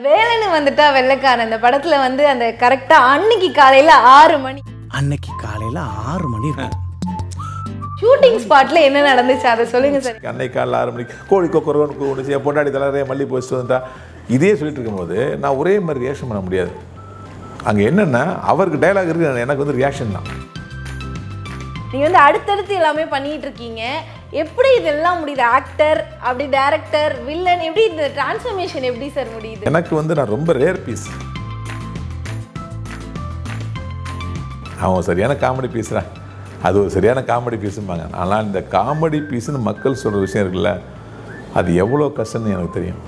வேலைன்னு வந்துட்டா வெள்ளைக்காரன். இந்த படத்துல வந்து அந்த கரெக்டா அன்னைக்கு காலையில ஆறு மணி. அன்னைக்கு காலையில் ஆறு மணி ஷூட்டிங் ஸ்பாட்ல என்ன நடந்துச்சு? அதை சொல்லுங்க சார். அன்னைக்கு காலைல ஆறு மணிக்கு கோழி கொக்கரவன் கூடுச்சு பொண்டாடி தலைவரே மல்லி போஸ்ட் வந்துட்டா. இதே சொல்லிட்டு இருக்கும்போது நான் ஒரே மாதிரி ரியாக்ஷன் பண்ண முடியாது. அங்கே என்னென்னா அவருக்கு டைலாக் இருக்கு எனக்கு வந்து ரியாக்ஷன் தான். நீங்க வந்து அடுத்தடுத்து எல்லாமே பண்ணிட்டு இருக்கீங்க. எப்படி இதெல்லாம் முடியுது? ஆக்டர் அப்படி டைரக்டர் வில்லன் எப்படி இந்த டிரான்ஸ்ஃபர்மேஷன் எப்படி சார் முடியுது? எனக்கு வந்து நான் ரொம்ப ரேர் பீஸ் அவன் சரியான காமெடி பீஸ்றான் அது ஒரு சரியான காமெடி பீஸும்பாங்க ஆனால் இந்த காமெடி பீஸ்னு மக்கள் சொல்கிற விஷயம் இருக்குல்ல அது எவ்வளோ கஷ்டம்னு எனக்கு தெரியும்.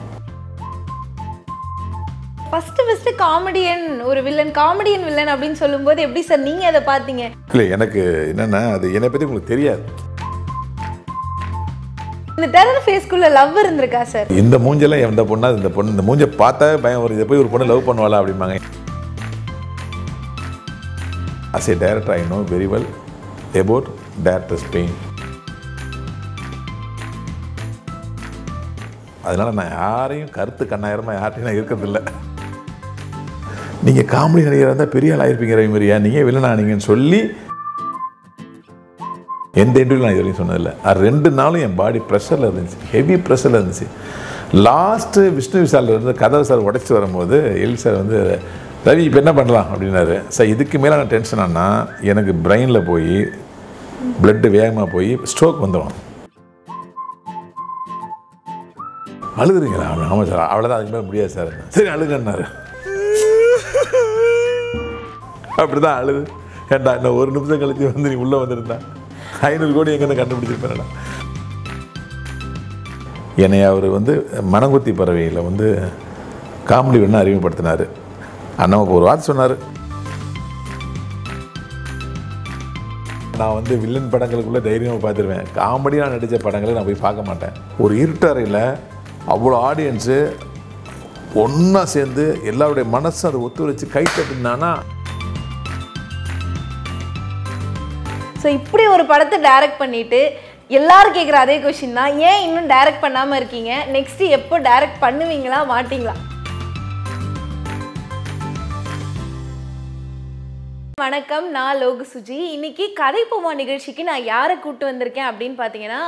ஃபர்ஸ்ட் ஃபர்ஸ்ட் காமெடியன் ஒரு வில்லன் காமெடியன் வில்லன் அப்படின்னு சொல்லும்போது எப்படி சார் நீங்க அதை பார்த்தீங்க? இல்லை எனக்கு என்னென்னா அது என்னை பற்றி உங்களுக்கு தெரியாது. இந்த டெரர் ஃபேஸ்க்குள்ள லவ் இருந்திருக்கா சார்? இந்த மூஞ்செல்லாம் எந்த பொண்ணா இந்த பொண்ணு இந்த மூஞ்சை பார்த்தாவே பயம் வரும் இதை போய் ஒரு பொண்ணு லவ் பண்ணுவாளா அப்படிம்பாங்க. As a director I know very well about directors pain அதனால நான் யாரையும் கருத்து கண்ணாயிரமாக யார்ட்டையும் நான் இருக்கிறதில்ல. நீங்கள் காமெடி நடிகராக இருந்தால் பெரிய ஆள் ஆயிருப்பீங்க ரவிமரியா நீங்கள் வில்லனானீங்கன்னு சொல்லி எந்த இன்டர்வியூ நான் இது வரைக்கும் சொன்னதில்லை. அது ரெண்டு நாளும் என் பாடி ப்ரெஷரில் இருந்துச்சு. ஹெவி ப்ரெஷரில் இருந்துச்சு. லாஸ்ட்டு விஷ்ணு விசாலில் இருந்து கதவை சார் உடச்சி வரும்போது எல் சார் வந்து ரவி இப்போ என்ன பண்ணலாம்? அப்படின்னாரு. சார் இதுக்கு மேலே நான் டென்ஷன் ஆனால் எனக்கு பிரெயினில் போய் பிளட்டு வேகமாக போய் ஸ்ட்ரோக் வந்துடும் அழுகுறீங்களா? ஆமாம் சார். அவ்வளோதான் அதுக்கு மேலே முடியாது சார். சரி அழுகன்னாரு. அப்படிதான் அழுது. ஏன்டா இன்னும் ஒரு நிமிஷம் கழித்து வந்து நீ உள்ளே வந்திருந்தா? ஐநூறு கோடி எங்கேருந்து கண்டுபிடிச்சிருப்பேன்டா என்னை அவர் வந்து மனங்குத்தி பறவையில் வந்து காமெடி வேணா அறிமுகப்படுத்தினார். அண்ணாவுக்கு ஒரு வார்த்தை சொன்னார். நான் வந்து வில்லன் படங்களுக்குள்ளே தைரியமாக பார்த்துருவேன். காமெடியாக நடித்த படங்களை நான் போய் பார்க்க மாட்டேன். ஒரு இருட்டறையில் அவ்வளோ ஆடியன்ஸு ஒன்றா சேர்ந்து எல்லாருடைய மனசும் அதை ஒத்துழைச்சு கை தட்டினானா ஸோ இப்படி ஒரு படத்தை டைரக்ட் பண்ணிட்டு எல்லாரும் கேட்குற அதே கொஷின் தான். ஏன் இன்னும் டைரக்ட் பண்ணாமல் இருக்கீங்க? நெக்ஸ்ட்டு எப்போ டைரக்ட் பண்ணுவீங்களா மாட்டிங்களா? வணக்கம் நான் லோகு சுஜி இன்னைக்கு கதை போமா நிகழ்ச்சிக்கு நான் யாரை கூப்பிட்டு வந்திருக்கேன் அப்படின்னு பார்த்தீங்கன்னா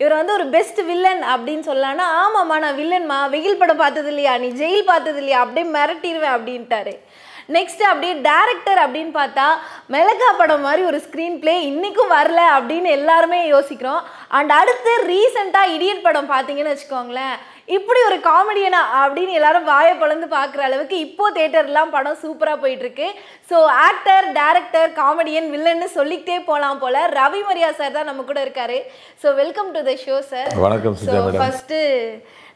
இவர் வந்து ஒரு பெஸ்ட் வில்லன் அப்படின்னு சொல்லலாம்னா ஆமாம்மா நான் வில்லன்மா வெயில் படம் பார்த்தது இல்லையா நீ ஜெயில் பார்த்தது இல்லையா அப்படியே மிரட்டிடுவேன் அப்படின்ட்டாரு. நெக்ஸ்ட் அப்படியே டேரக்டர் அப்படின்னு பார்த்தா மிளகா படம் மாதிரி ஒரு ஸ்க்ரீன் ப்ளே இன்றைக்கும் வரல அப்படின்னு எல்லாருமே யோசிக்கிறோம். அண்ட் அடுத்து ரீசெண்டாக இடியட் படம் பார்த்தீங்கன்னு வச்சுக்கோங்களேன். இப்படி ஒரு காமெடியனா அப்படின்னு எல்லாரும் வாயை பழந்து பார்க்குற அளவுக்கு இப்போ தேட்டர்லாம் படம் சூப்பராக போயிட்டுருக்கு. ஸோ ஆக்டர் டேரக்டர் காமெடியன் வில்லன்னு சொல்லிக்கிட்டே போகலாம் போல் ரவி மரியா சார் தான் நம்ம கூட இருக்காரு. So welcome to the show sir வணக்கம் ஃபஸ்ட்டு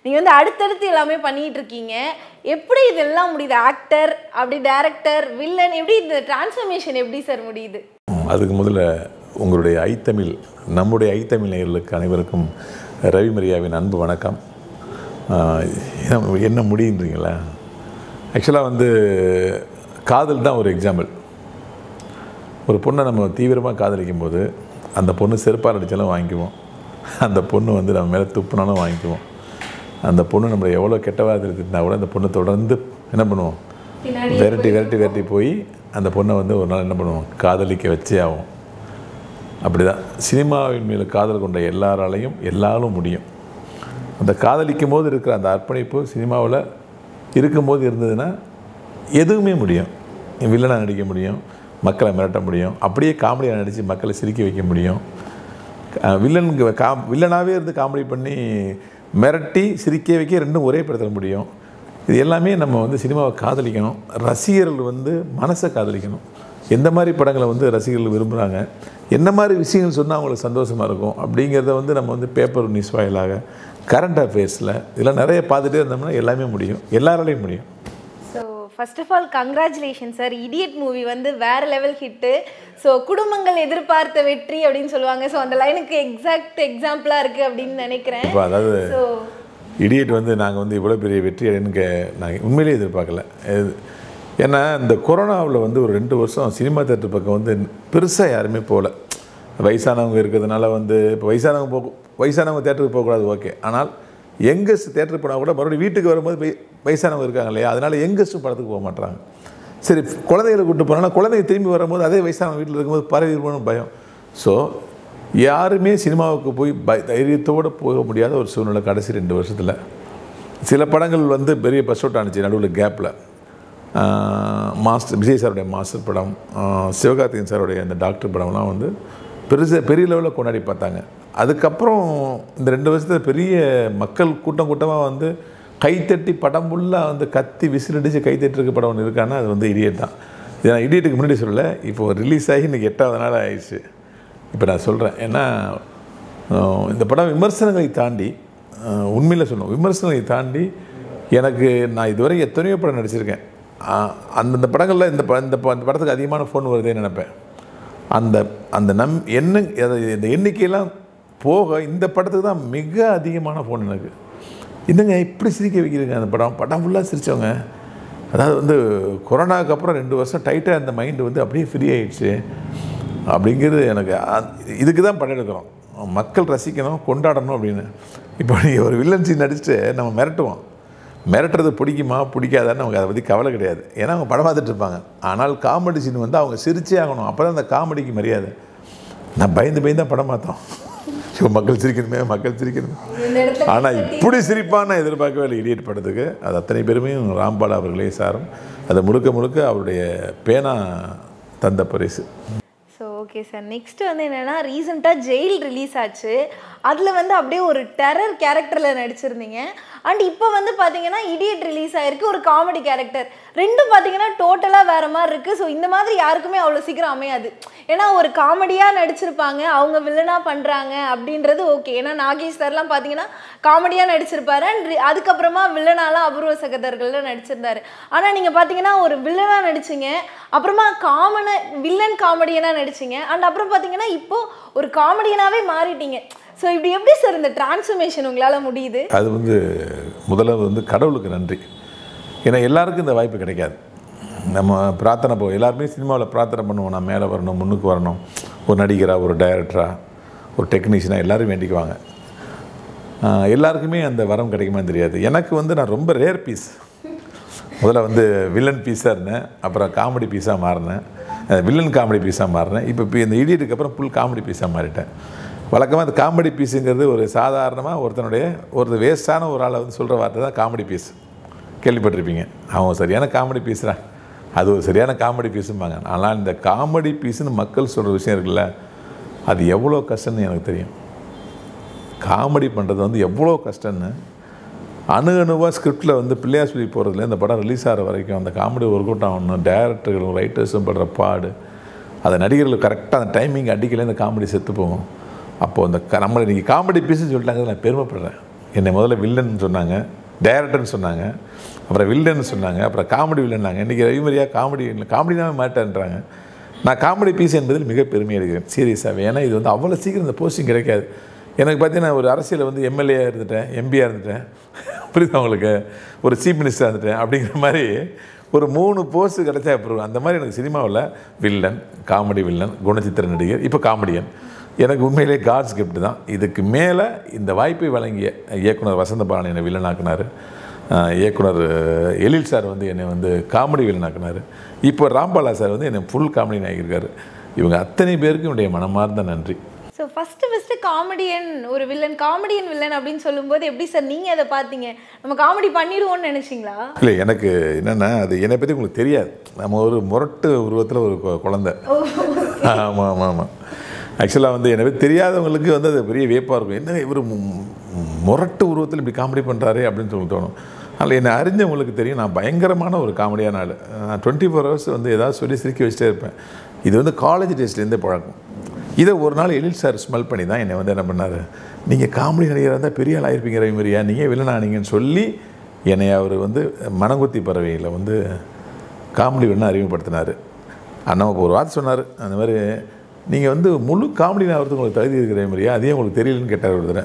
நீங்கள் வந்து அடுத்தடுத்து எல்லாமே பண்ணிகிட்டு இருக்கீங்க. எப்படி இதெல்லாம் முடியுது? ஆக்டர் அப்படி டேரக்டர் வில்லன் எப்படி இந்த டிரான்ஸ்ஃபர்மேஷன் எப்படி சார் முடியுது? அதுக்கு முதல்ல உங்களுடைய ஐத்தமிழ் நம்முடைய ஐத்தமிழ் நேயர்களுக்கு அனைவருக்கும் ரவி மரியாவின் அன்பு வணக்கம். என்ன- என்ன முடியுன்றீங்களா? ஆக்சுவலாக வந்து காதல் தான் ஒரு எக்ஸாம்பிள் ஒரு பொண்ணை நம்ம தீவிரமாக காதலிக்கும் போது அந்த பொண்ணு செருப்பால் அடித்தாலும் வாங்கிக்குவோம். அந்த பொண்ணு வந்து நம்ம மேலே துப்புனாலும் வாங்கிக்குவோம். அந்த பொண்ணு நம்மளை எவ்வளோ கெட்ட வார்த்தை கூட அந்த பொண்ணு தொடர்ந்து என்ன பண்ணுவோம்? விரட்டி விரட்டி விரட்டி போய் அந்த பொண்ணை வந்து ஒரு நாள் என்ன பண்ணுவோம்? காதலிக்க வச்சே ஆகும் அப்படி தான் சினிமாவின் மேலே காதல் கொண்ட எல்லாராலையும் எல்லாரும் முடியும். அந்த காதலிக்கும் போது இருக்கிற அந்த அர்ப்பணிப்பு சினிமாவில் இருக்கும்போது இருந்ததுன்னா எதுவுமே முடியும். வில்லனாக நடிக்க முடியும் மக்களை மிரட்ட முடியும் அப்படியே காமெடியாக நடித்து மக்களை சிரிக்க வைக்க முடியும். வில்லனுக்கு கா வில்லனாகவே இருந்து காமெடி பண்ணி மிரட்டி சிரிக்க வைக்க ரெண்டும் ஒரே படத்தில் முடியும். இது எல்லாமே நம்ம வந்து சினிமாவை காதலிக்கணும். ரசிகர்கள் வந்து மனசை காதலிக்கணும். எந்த மாதிரி படங்களை வந்து ரசிகர்கள் விரும்புகிறாங்க என்ன மாதிரி விஷயங்கள் சொன்னால் அவங்களுக்கு சந்தோஷமாக இருக்கும்? அப்படிங்கிறத வந்து நம்ம வந்து பேப்பர் நியூஸ் வாயிலாக கரண்ட் அஃபேர்ஸில் இதெல்லாம் நிறைய பார்த்துட்டே இருந்தோம்னா எல்லாமே முடியும். எல்லாராலையும் முடியும். First of all congratulation sir idiot movie வந்து வேற லெவல் ஹிட்டு ஸோ குடும்பங்கள் எதிர்பார்த்த வெற்றி அப்படின்னு சொல்லுவாங்க. ஸோ அந்த லைனுக்கு எக்ஸாக்ட் எக்ஸாம்பிளாக இருக்குது அப்படின்னு நினைக்கிறேன். அதாவது இடியட் வந்து நாங்கள் வந்து இவ்வளோ பெரிய வெற்றி அடையணுங்க நாங்கள் உண்மையிலேயே எதிர்பார்க்கல. ஏன்னா இந்த கொரோனாவில் வந்து ஒரு ரெண்டு வருஷம் சினிமா தேட்டர் பக்கம் வந்து பெருசாக யாருமே போகல வயசானவங்க இருக்கிறதுனால வந்து இப்போ வயசானவங்க போக வயசானவங்க தேட்டருக்கு போகக்கூடாது ஓகே ஆனால் யங்கஸ்ட் தேட்டருக்கு போனால் கூட மறுபடியும் வீட்டுக்கு வரும்போது வய- வயசானவங்க இருக்காங்க இல்லையா? அதனால யங்கஸ்ட்டும் படத்துக்கு போக மாட்டாங்க சரி குழந்தைகளை கூட்டு போனால் குழந்தைங்க திரும்பி வரும்போது அதே வயசானவங்க வீட்டில் இருக்கும்போது பரவிடுவோம்னு பயம். ஸோ யாருமே சினிமாவுக்கு போய் பய தைரியத்தோடு போக முடியாத ஒரு சூழ்நிலை கடைசி ரெண்டு வருஷத்தில். சில படங்கள் வந்து பெரிய பஸ் அவுட் ஆனிச்சு நடுவில் கேப்பில் மாஸ்டர் விஜய் சாருடைய மாஸ்டர் படம் சிவகார்த்திகன் சாருடைய அந்த டாக்டர் படம்லாம் வந்து பெருசாக பெரிய லெவலில் கொண்டாடி பார்த்தாங்க. அதுக்கப்புறம் இந்த ரெண்டு வருஷத்தில் பெரிய மக்கள் கூட்டம் கூட்டமாக வந்து கைத்தட்டி படம் ஃபுல்லாக வந்து கத்தி விசிலடிச்சு கைத்தட்டிருக்க படம் ஒன்று இருக்கான்னா அது வந்து இடியட் தான். இதை நான் இடியட்டுக்கு முன்னாடி சொல்லலை. இப்போ ரிலீஸ் ஆகி இன்றைக்கி எட்டாவது நாள் ஆயிடுச்சு. இப்போ நான் சொல்கிறேன் ஏன்னா இந்த படம் விமர்சனங்களை தாண்டி உண்மையில் சொல்லணும். விமர்சனங்களை தாண்டி எனக்கு நான் இதுவரை எத்தனையோ படம் நடிச்சிருக்கேன். அந்தந்த படங்களில் இந்த ப- இந்த ப- இந்த படத்துக்கு அதிகமான ஃபோன் வருதேன்னு நினைப்பேன். அந்த அந்த நம் என்ன அதை இந்த எண்ணிக்கையெல்லாம் போக இந்த படத்துக்கு தான் மிக அதிகமான ஃபோன் எனக்கு. என்னங்க இப்படி சிரிக்க வைக்கிறீங்க அந்த படம்? படம் ஃபுல்லாக சிரித்தவங்க அதாவது வந்து கொரோனாவுக்கு அப்புறம் ரெண்டு வருஷம் டைட்டாக அந்த மைண்டு வந்து அப்படியே ஃப்ரீ ஆகிடுச்சு அப்படிங்கிறது எனக்கு இதுக்கு தான் படம் எடுக்கிறோம். மக்கள் ரசிக்கணும் கொண்டாடணும் அப்படின்னு. இப்போ நீங்கள் ஒரு வில்லன் சீன் நடிச்சுட்டு நம்ம மிரட்டுவோம். மிரட்டுறது பிடிக்குமா? பிடிக்காதான்னு நமக்கு அதை பற்றி கவலை கிடையாது. ஏன்னா அவங்க படம் பார்த்துட்டு இருப்பாங்க. ஆனால் காமெடி சீன் வந்து அவங்க சிரிச்சே ஆகணும். அப்போ தான் அந்த காமெடிக்கு மரியாதை. நான் பயந்து பயந்து தான் படம் பார்த்தோம். ஐயோ, மக்கள் சிரிக்கணுமே மக்கள் சிரிக்கணுமே. ஆனால் இப்படி சிரிப்பாக நான் எதிர்பார்க்கவே இல்லை இடியட் படத்துக்கு அது அத்தனை பெருமையும் ராம்பால் அவர்களே சாரும். அது முழுக்க முழுக்க அவருடைய பேனா தந்த பரிசு. ஸோ ஓகே சார் நெக்ஸ்ட் வந்து என்னன்னா ரீசெண்டாக ஜெயில் ரிலீஸ் ஆச்சு. அதில் வந்து அப்படியே ஒரு டெரர் கேரக்டரில் நடிச்சிருந்தீங்க. அண்ட் இப்போ வந்து பார்த்தீங்கன்னா இடியட் ரிலீஸ் ஆயிருக்கு ஒரு காமெடி கேரக்டர் ரெண்டும் பார்த்தீங்கன்னா டோட்டலாக வேற மாதிரி இருக்குது ஸோ இந்த மாதிரி யாருக்குமே அவ்வளோ சீக்கிரம் அமையாது. ஏன்னா ஒரு காமெடியாக நடிச்சிருப்பாங்க அவங்க வில்லனாக பண்ணுறாங்க அப்படின்றது ஓகே ஏன்னா நாகேஷ் சார்லாம் பார்த்தீங்கன்னா காமெடியாக நடிச்சிருப்பாரு. அண்ட் அதுக்கப்புறமா வில்லனாலாம் அபூர்வ சகதர்களில் நடிச்சிருந்தாரு. ஆனால் நீங்கள் பார்த்தீங்கன்னா ஒரு வில்லனாக நடிச்சிங்க அப்புறமா காமனை வில்லன் காமெடியனாக நடிச்சீங்க. அண்ட் அப்புறம் பார்த்தீங்கன்னா இப்போது ஒரு காமெடியனாகவே மாறிட்டீங்க. ஸோ இப்படி எப்படி சார் இந்த டிரான்ஸ்ஃபர்மேஷன் உங்களால் முடியுது? அது வந்து முதல்ல வந்து கடவுளுக்கு நன்றி. ஏன்னா எல்லாருக்கும் இந்த வாய்ப்பு கிடைக்காது. நம்ம பிரார்த்தனை போ எல்லாருமே சினிமாவில் பிரார்த்தனை பண்ணுவோம். நான் மேலே வரணும் முன்னுக்கு வரணும். ஒரு நடிகராக ஒரு டைரக்டராக ஒரு டெக்னீஷியனாக எல்லாரும் வேண்டிக்குவாங்க. எல்லாருக்குமே அந்த வரம் கிடைக்குமான்னு தெரியாது. எனக்கு வந்து நான் ரொம்ப ரேர் பீஸ் முதல்ல வந்து வில்லன் பீஸாக இருந்தேன். அப்புறம் காமெடி பீஸாக மாறினேன். வில்லன் காமெடி பீஸாக மாறினேன். இப்போ இப்போ இந்த இடியட்டுக்கு அப்புறம் ஃபுல் காமெடி பீஸாக மாறிட்டேன். வழக்கமாக இந்த காமெடி பீஸுங்கிறது ஒரு சாதாரணமாக ஒருத்தனுடைய ஒரு வேஸ்ட்டான ஒரு ஆளை வந்து சொல்கிற வார்த்தை தான் காமெடி பீஸ். கேள்விப்பட்டிருப்பீங்க. அவன் சரியான காமெடி பீஸ்ரா. அது ஒரு சரியான காமெடி பீஸும்பாங்க. ஆனால் இந்த காமெடி பீஸுன்னு மக்கள் சொல்கிற விஷயம் இருக்குல்ல அது எவ்வளோ கஷ்டம்னு எனக்கு தெரியும். காமெடி பண்ணுறது வந்து எவ்வளோ கஷ்டம்னு அணு அணுவாக ஸ்கிரிப்டில் வந்து பிள்ளையார் சொல்லி போகிறதுல இந்த படம் ரிலீஸ் ஆகிற வரைக்கும் அந்த காமெடி ஒர்க் அவுட் ஆகணும் டேரக்டர்களும் ரைட்டர்ஸும் படுற பாடு அதை நடிகர்கள் கரெக்டாக அந்த டைமிங் அடிக்கல இந்த காமெடி செத்து போகும். அப்போது அந்த க- நம்மளை இன்றைக்கி காமெடி பீஸ்னு சொல்லிட்டாங்க நான் பெருமைப்படுறேன். என்னை முதல்ல வில்லன் சொன்னாங்க டைரக்டர்னு சொன்னாங்க அப்புறம் வில்லன் சொன்னாங்க அப்புறம் காமெடி வில்லன்னாங்க இன்றைக்கி ரவிமரியா காமெடி காமெடினாவே மாட்டேன்றாங்க. நான் காமெடி பீஸ் என்பதில் மிக பெருமை எடுக்கிறேன் சீரியஸாகவே ஏன்னா இது வந்து அவ்வளோ சீக்கிரம் இந்த போஸ்டிங் கிடைக்காது. எனக்கு பார்த்தீங்கன்னா ஒரு அரசியலில் வந்து எம்எல்ஏ இருந்துட்டேன் எம்பியாக இருந்துட்டேன். புரியுது அவங்களுக்கு ஒரு சீஃப் மினிஸ்டர் இருந்துட்டேன். அப்படிங்கிற மாதிரி ஒரு மூணு போஸ்ட் கிடைச்சா அப்புறம் அந்த மாதிரி எனக்கு சினிமாவில் வில்லன் காமெடி வில்லன் குணச்சித்திர நடிகர் இப்போ காமெடியன் எனக்கு உண்மையிலே காட்ஸ் gift தான். இதுக்கு மேலே இந்த வாய்ப்பை வழங்கிய இயக்குனர் வசந்த பாலன் என்னை வில்லனாக்குனார். இயக்குனர் எழில் சார் வந்து என்னை வந்து காமெடி வில்லனாக்குனார். இப்போ ராம்பாலா சார் வந்து என்னை ஃபுல் காமெடி ஆகியிருக்காரு இவங்க அத்தனை பேருக்கும் என்னுடைய மனமார்ந்த நன்றி. ஸோ ஃபஸ்ட்டு ஃபஸ்ட்டு காமெடியன் ஒரு வில்லன் காமெடியன் வில்லன் அப்படின்னு சொல்லும்போது எப்படி சார் நீங்கள் அதை பார்த்தீங்க? நம்ம காமெடி பண்ணிடுவோம்னு நினச்சிங்களா? இல்லை எனக்கு என்னென்னா அது என்னை பற்றி உங்களுக்கு தெரியாது. நம்ம ஒரு முரட்டு உருவத்தில் ஒரு குழந்தை. ஆமாம் ஆமாம் ஆமாம் ஆக்சுவலாக வந்து என்னை தெரியாதவங்களுக்கு வந்து அது பெரிய வியப்பாக இருக்கும். என்ன இவர் முரட்டு உருவத்தில் இப்படி காமெடி பண்ணுறாரு அப்படின்னு சொல்லி தோணும். அதில் என்னை அறிஞ்சவங்களுக்கு தெரியும். நான் பயங்கரமான ஒரு காமெடியான ஆள். நான் டுவெண்ட்டி ஃபோர் ஹவர்ஸ் வந்து ஏதாவது சொல்லி சிரிக்க வச்சுட்டே இருப்பேன். இது வந்து காலேஜ் டேஸ்லேருந்தே பழக்கம். இதை ஒரு நாள் எழில் சார் ஸ்மெல் பண்ணி தான் என்னை வந்து என்ன பண்ணார்? நீங்கள் காமெடி நடிகராக இருந்தால் பெரிய ஆள் ஆயிருப்பீங்க ரவிமரியா? நீங்கள் வில்லனானீங்கன்னு சொல்லி என்னை அவர் வந்து மனங்குத்தி பறவையில் வந்து காமெடி வேணும் அறிமுகப்படுத்தினார். அண்ணாவுக்கு ஒரு வார்த்தை சொன்னார். அந்த மாதிரி நீங்கள் வந்து முழு காமெடி ஆகிறதுக்கு உங்களுக்கு தகுதி இருக்கிற மாதிரியா? அதே உங்களுக்கு தெரியலன்னு கேட்டார் ஒரு தடவை.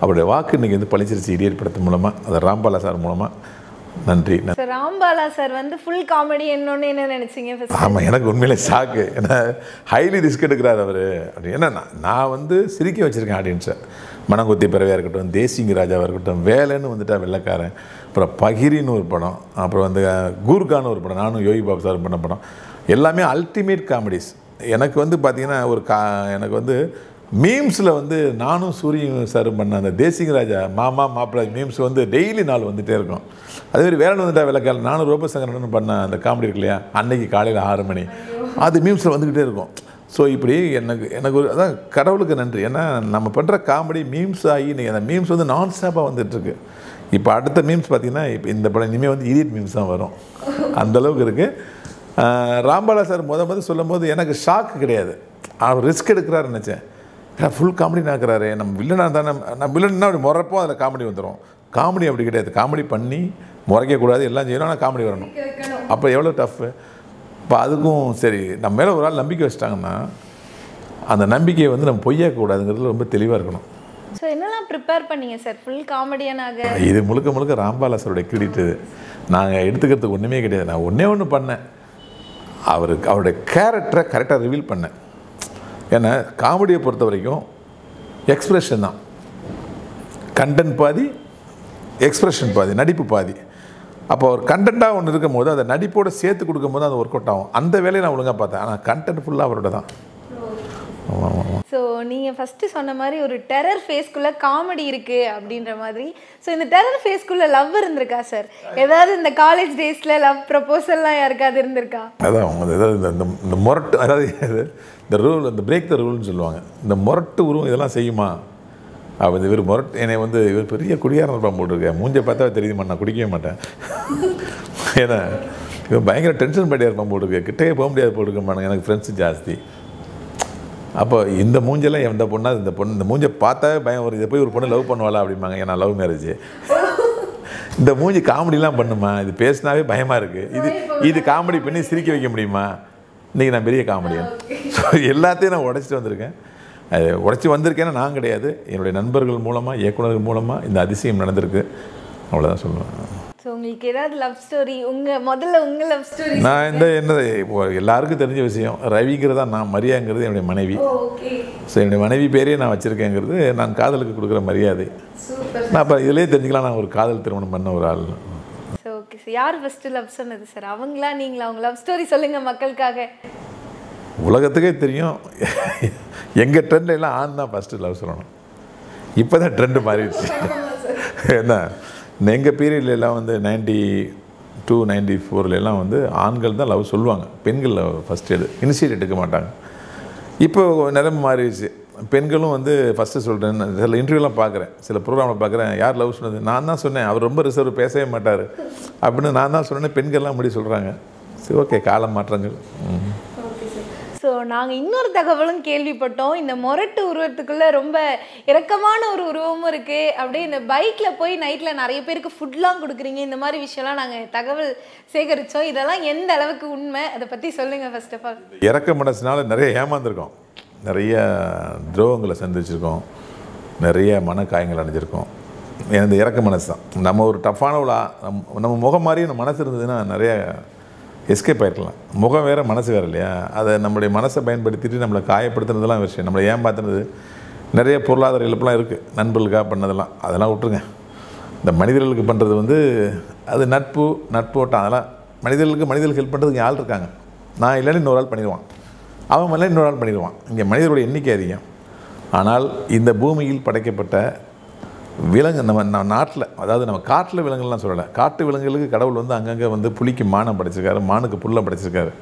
அவருடைய வாக்கு இன்றைக்கி வந்து பழிச்சிருச்சு இடியட் படத்து மூலமாக அது ராம்பாலா சார் மூலமாக நன்றி சார் ராம்பாலா சார் வந்து ஃபுல் காமெடி என்னன்னு என்ன நினைச்சீங்க? ஆமாம் எனக்கு உண்மையிலே ஷாக்கு ஏன்னா ஹைலி ரிஸ்க் எடுக்கிறார் அவர். அப்படி ஏன்னா நான் வந்து சிரிக்க வச்சுருக்கேன் ஆடியன்ஸை மனங்குத்தி பிறவையாக இருக்கட்டும் தேசிங்க ராஜாவாக இருக்கட்டும் வேலைன்னு வந்துட்டா வெள்ளைக்காரன். அப்புறம் பகிரின்னு ஒரு படம் அப்புறம் வந்து கூர்கான்னு ஒரு படம் நானும் யோகி பாபு சார் பண்ண படம். எல்லாமே அல்டிமேட் காமெடிஸ் எனக்கு வந்து பார்த்திங்கன்னா ஒரு கா எனக்கு வந்து மீம்ஸில் வந்து நானும் சூரியன் சார் பண்ண அந்த தேசிங்க ராஜா மாமா மாப்பிள்ளை மீம்ஸ் வந்து டெய்லி நாள் வந்துகிட்டே இருக்கும். அதேமாதிரி வேலை வந்துட்டா விளக்கால் நானும் ரூபசங்கரன் பண்ண அந்த காமெடி இருக்கு இல்லையா? அன்னைக்கு காலையில் ஆறு மணி. அது மீம்ஸில் வந்துக்கிட்டே இருக்கும். ஸோ இப்படி எனக்கு எனக்கு ஒரு அதான் கடவுளுக்கு நன்றி. ஏன்னா நம்ம பண்ணுற காமெடி மீம்ஸ் ஆகி இன்றைக்கி அந்த மீம்ஸ் வந்து நான் ஸ்டாப்பாக வந்துட்டுருக்கு. இப்போ அடுத்த மீம்ஸ் பார்த்திங்கன்னா இப்போ இந்த படம் இனிமேல் வந்து இடியட் மீம்ஸ் தான் வரும். அந்த அளவுக்கு இருக்குது ராம்பாலா சார் முத முத சொல்லும் போது எனக்கு ஷாக் கிடையாது. அவர் ரிஸ்க் எடுக்கிறாரு நினச்சேன். ஃபுல் காமெடி நாக்குறாரு. நம்ம வில்லனாக தானே நம்ம வில்லன்னா அப்படி முறப்போ அதில் காமெடி வந்துடும் காமெடி அப்படி கிடையாது. காமெடி பண்ணி முறைக்கக்கூடாது எல்லாம் செய்யணும். ஆனால் காமெடி வரணும். அப்போ எவ்வளோ டஃப்பு இப்போ அதுக்கும் சரி நம்ம மேலே ஒரு ஆள் நம்பிக்கை வச்சிட்டாங்கன்னா அந்த நம்பிக்கையை வந்து நம்ம பொய்யாக்கக்கூடாதுங்கிறதுல ரொம்ப தெளிவாக இருக்கணும். ஸோ என்னெல்லாம் ப்ரிப்பேர் பண்ணீங்க சார் ஃபுல் காமெடியனாக இது முழுக்க முழுக்க ராம்பாலாசருடைய கிரெடிட் நாங்கள் எடுத்துக்கிறதுக்கு ஒன்றுமே கிடையாது. நான் ஒன்றே ஒன்று பண்ணேன். அவருக்கு அவருடைய கேரக்டரை கரெக்டாக ரிவீல் பண்ணேன். ஏன்னா காமெடியை பொறுத்த வரைக்கும் எக்ஸ்ப்ரெஷன் தான். கண்டென்ட் பாதி எக்ஸ்ப்ரெஷன் பாதி நடிப்பு பாதி. அப்போ ஒரு கண்டென்ட்டாக ஒன்று இருக்கும்போது அதை நடிப்போடு சேர்த்து கொடுக்கும்போது அது ஒர்க் அவுட் ஆகும். அந்த வேலையை நான் ஒழுங்காக பார்த்தேன். ஆனால் கண்டென்ட் ஃபுல்லாக அவரோட தான். ஸோ நீங்கள் ஃபஸ்ட்டு சொன்ன மாதிரி ஒரு டெரர் ஃபேஸ்க்குள்ளே காமெடி இருக்குது அப்படின்ற மாதிரி. ஸோ இந்த டெரர் ஃபேஸ்க்குள்ளே லவ் இருந்திருக்கா சார் ஏதாவது இந்த காலேஜ் டேஸில் லவ் ப்ரப்போசல்லாம் யாருக்காவது இருந்திருக்கா? அதான் அவங்க ஏதாவது இந்த இந்த- முரட்டு அதாவது இந்த ரூல் இந்த பிரேக் த ரூல்னு சொல்லுவாங்க. இந்த முரட்டு உருவம் இதெல்லாம் செய்யுமா? அப்போ இவர் முரட்டு என்னை வந்து இவர் பெரிய இருப்பான் போட்டிருக்கேன் மூஞ்ச பார்த்தா தெரியுமா நான் குடிக்கவே மாட்டேன். ஏன்னா இவன் பயங்கர டென்ஷன் பண்ணியா இருப்பான் போட்டிருக்கேன் கிட்டே போக முடியாது போட்டிருக்கேன் எனக்கு ஃப்ரெண்ட்ஸ் ஜாஸ்தி. அப்போ இந்த மூஞ்செல்லாம் எந்த பொண்ணா இந்த பொண்ணு இந்த மூஞ்சை பார்த்தாவே பயம் வரும். இதை போய் ஒரு பொண்ணு லவ் பண்ணுவாளா அப்படிம்பாங்க. ஏன்னா லவ் மேரேஜ் இந்த மூஞ்சி காமெடிலாம் பண்ணுமா? இது பேசினாவே பயமாக இருக்குது இது இது காமெடி பண்ணி சிரிக்க வைக்க முடியுமா? இன்றைக்கி நான் பெரிய காமெடியன் ஸோ எல்லாத்தையும் நான் உடச்சிட்டு வந்திருக்கேன். அது உடச்சி வந்திருக்கேன்னா நான் கிடையாது. என்னுடைய நண்பர்கள் மூலமாக இயக்குநர்கள் மூலமாக இந்த அதிசயம் நடந்திருக்கு. அவ்வளோதான் சொல்லுவேன். ஸோ உங்களுக்கு ஏதாவது லவ் ஸ்டோரி உங்கள் முதல்ல உங்கள் லவ் ஸ்டோரி நான் இந்த என்ன இப்போ எல்லாருக்கும் தெரிஞ்ச விஷயம் ரவிங்கிறதா நான் மரியாங்கிறது என்னுடைய மனைவி. ஸோ என்னுடைய மனைவி பேரையே நான் வச்சுருக்கேங்கிறது நான் காதலுக்கு கொடுக்குற மரியாதை. நான் அப்போ இதிலே தெரிஞ்சுக்கலாம் நான் ஒரு காதல் திருமணம் பண்ண ஒரு ஆள். ஓகே சார் யார் ஃபஸ்ட்டு லவ் சொன்னது சார் அவங்களா நீங்களா? அவங்க லவ் ஸ்டோரி சொல்லுங்கள் மக்களுக்காக. உலகத்துக்கே தெரியும் எங்கள் ட்ரெண்டில் எல்லாம் ஆண் தான் ஃபஸ்ட்டு லவ் சொல்லணும். இப்போ தான் ட்ரெண்டு மாறிடுச்சு. என்ன? எங்கள் பீரியட்லாம் வந்து நைன்டி டூ நைன்டி ஃபோர்லாம் வந்து ஆண்கள் தான் லவ் சொல்லுவாங்க. பெண்கள் ஃபஸ்ட் எடு இனிஷியேட் எடுக்க மாட்டாங்க. இப்போ நிலைமை மாறிடுச்சு. பெண்களும் வந்து ஃபஸ்ட்டு சொல்கிறேன் சில இன்டர்வியூலாம் பார்க்குறேன். சில ப்ரோக்ராமில் பார்க்குறேன். யார் லவ் சொன்னது? நான் தான் சொன்னேன். அவர் ரொம்ப ரிசர்வ் பேசவே மாட்டார். அப்படின்னு நான் தான் சொன்னேன் பெண்கள்லாம் முடி சொல்கிறாங்க சரி ஓகே காலம் மாற்றங்கள். ம் ஸோ நாங்கள் இன்னொரு தகவலும் கேள்விப்பட்டோம். இந்த மொரட்டு உருவத்துக்குள்ளே ரொம்ப இறக்கமான ஒரு உருவமும் இருக்குது அப்படியே இந்த பைக்கில் போய் நைட்டில் நிறைய பேருக்கு ஃபுட்லாம் கொடுக்குறீங்க. இந்த மாதிரி விஷயம்லாம் நாங்கள் தகவல் சேகரித்தோம் இதெல்லாம் எந்த அளவுக்கு உண்மை? அதை பற்றி சொல்லுங்கள் ஃபர்ஸ்ட் ஆஃப் ஆல் இறக்க மனசுனால நிறைய ஏமாந்துருக்கோம். நிறைய துரோகங்களை சந்திச்சிருக்கோம். நிறைய மனக்காயங்கள் அடைஞ்சிருக்கோம். எனது இறக்க மனசு தான் நம்ம ஒரு டஃப்பான ஒரு நம்ம நம்ம முகம் மாதிரி நம்ம மனசு இருந்ததுன்னா நிறைய எஸ்கேப் ஆயிருக்கலாம். முகம் வேறு மனசு வேறு இல்லையா? அதை நம்மளுடைய மனசை பயன்படுத்திட்டு நம்மளை காயப்படுத்துனதெல்லாம் விஷயம். நம்மளை ஏமாத்துனது நிறைய பொருளாதார இழப்புலாம் இருக்குது நண்பர்களுக்காக பண்ணதெல்லாம். அதெல்லாம் விட்டுருங்க. இந்த மனிதர்களுக்கு பண்ணுறது வந்து அது நட்பு நட்போட்டம் அதெல்லாம் மனிதர்களுக்கு மனிதர்களுக்கு ஹெல்ப் பண்ணுறதுக்கு ஆள் இருக்காங்க. நான் இல்லைன்னு இன்னொரு ஆள் பண்ணிடுவான். அவன் இல்லை இன்னொரு ஆள் பண்ணிடுவான். இங்கே மனிதர்களுடைய எண்ணிக்கை அதிகம். ஆனால் இந்த பூமியில் படைக்கப்பட்ட விலங்கு நம்ம நம்ம நாட்டில் அதாவது நம்ம காட்டில் விலங்குலாம் சொல்லலை. காட்டு விலங்குகளுக்கு கடவுள் வந்து அங்கங்கே வந்து புலிக்கு மானம் படைச்சிருக்காரு மானுக்கு புல்லை படைச்சிருக்காரு.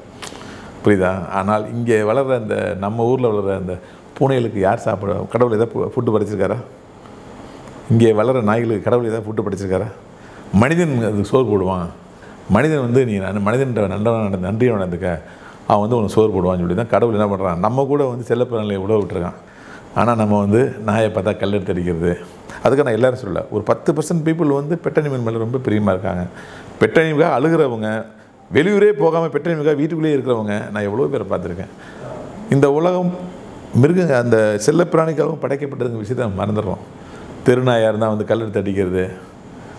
புரியுதா? ஆனால் இங்கே வளர்கிற அந்த நம்ம ஊரில் வளர்கிற அந்த பூனைகளுக்கு யார் சாப்பிட கடவுள் எதாவது ஃபுட்டு படைச்சிருக்காரா? இங்கே வளர நாய்களுக்கு கடவுள் எதாவது ஃபுட்டு படிச்சிருக்காரா? மனிதன் அதுக்கு சோறு போடுவான். மனிதன் வந்து நீ நான் மனிதன்ற நன்றவன் நன்றியவன் நன்றியோட நடந்துக்க அவன் வந்து உனக்கு சோறு போடுவான்னு சொல்லி தான் கடவுள் என்ன பண்ணுறான் நம்ம கூட வந்து செல்லப்பிராணிகளை உழவு விட்டுருக்கான். ஆனால் நம்ம வந்து நாயை பார்த்தா கல்லெடுத்து அடிக்கிறது. அதுக்கு நான் எல்லோரும் சொல்ல ஒரு பத்து பர்சன்ட் பீப்புள் வந்து பெட்டனிமின் மேலே ரொம்ப பிரியமாக இருக்காங்க. பெட்டனிமுக்காக அழுகிறவங்க வெளியூரே போகாமல் பெட்டனிமுக்காக வீட்டுக்குள்ளேயே இருக்கிறவங்க நான் எவ்வளோ பேரை பார்த்துருக்கேன். இந்த உலகம் மிருகங்க அந்த செல்லப்பிராணிக்காகவும் படைக்கப்பட்டதுங்க விஷயத்தை மறந்துடுறோம். தெருநாயாக இருந்தால் வந்து கல்லெடுத்து அடிக்கிறது.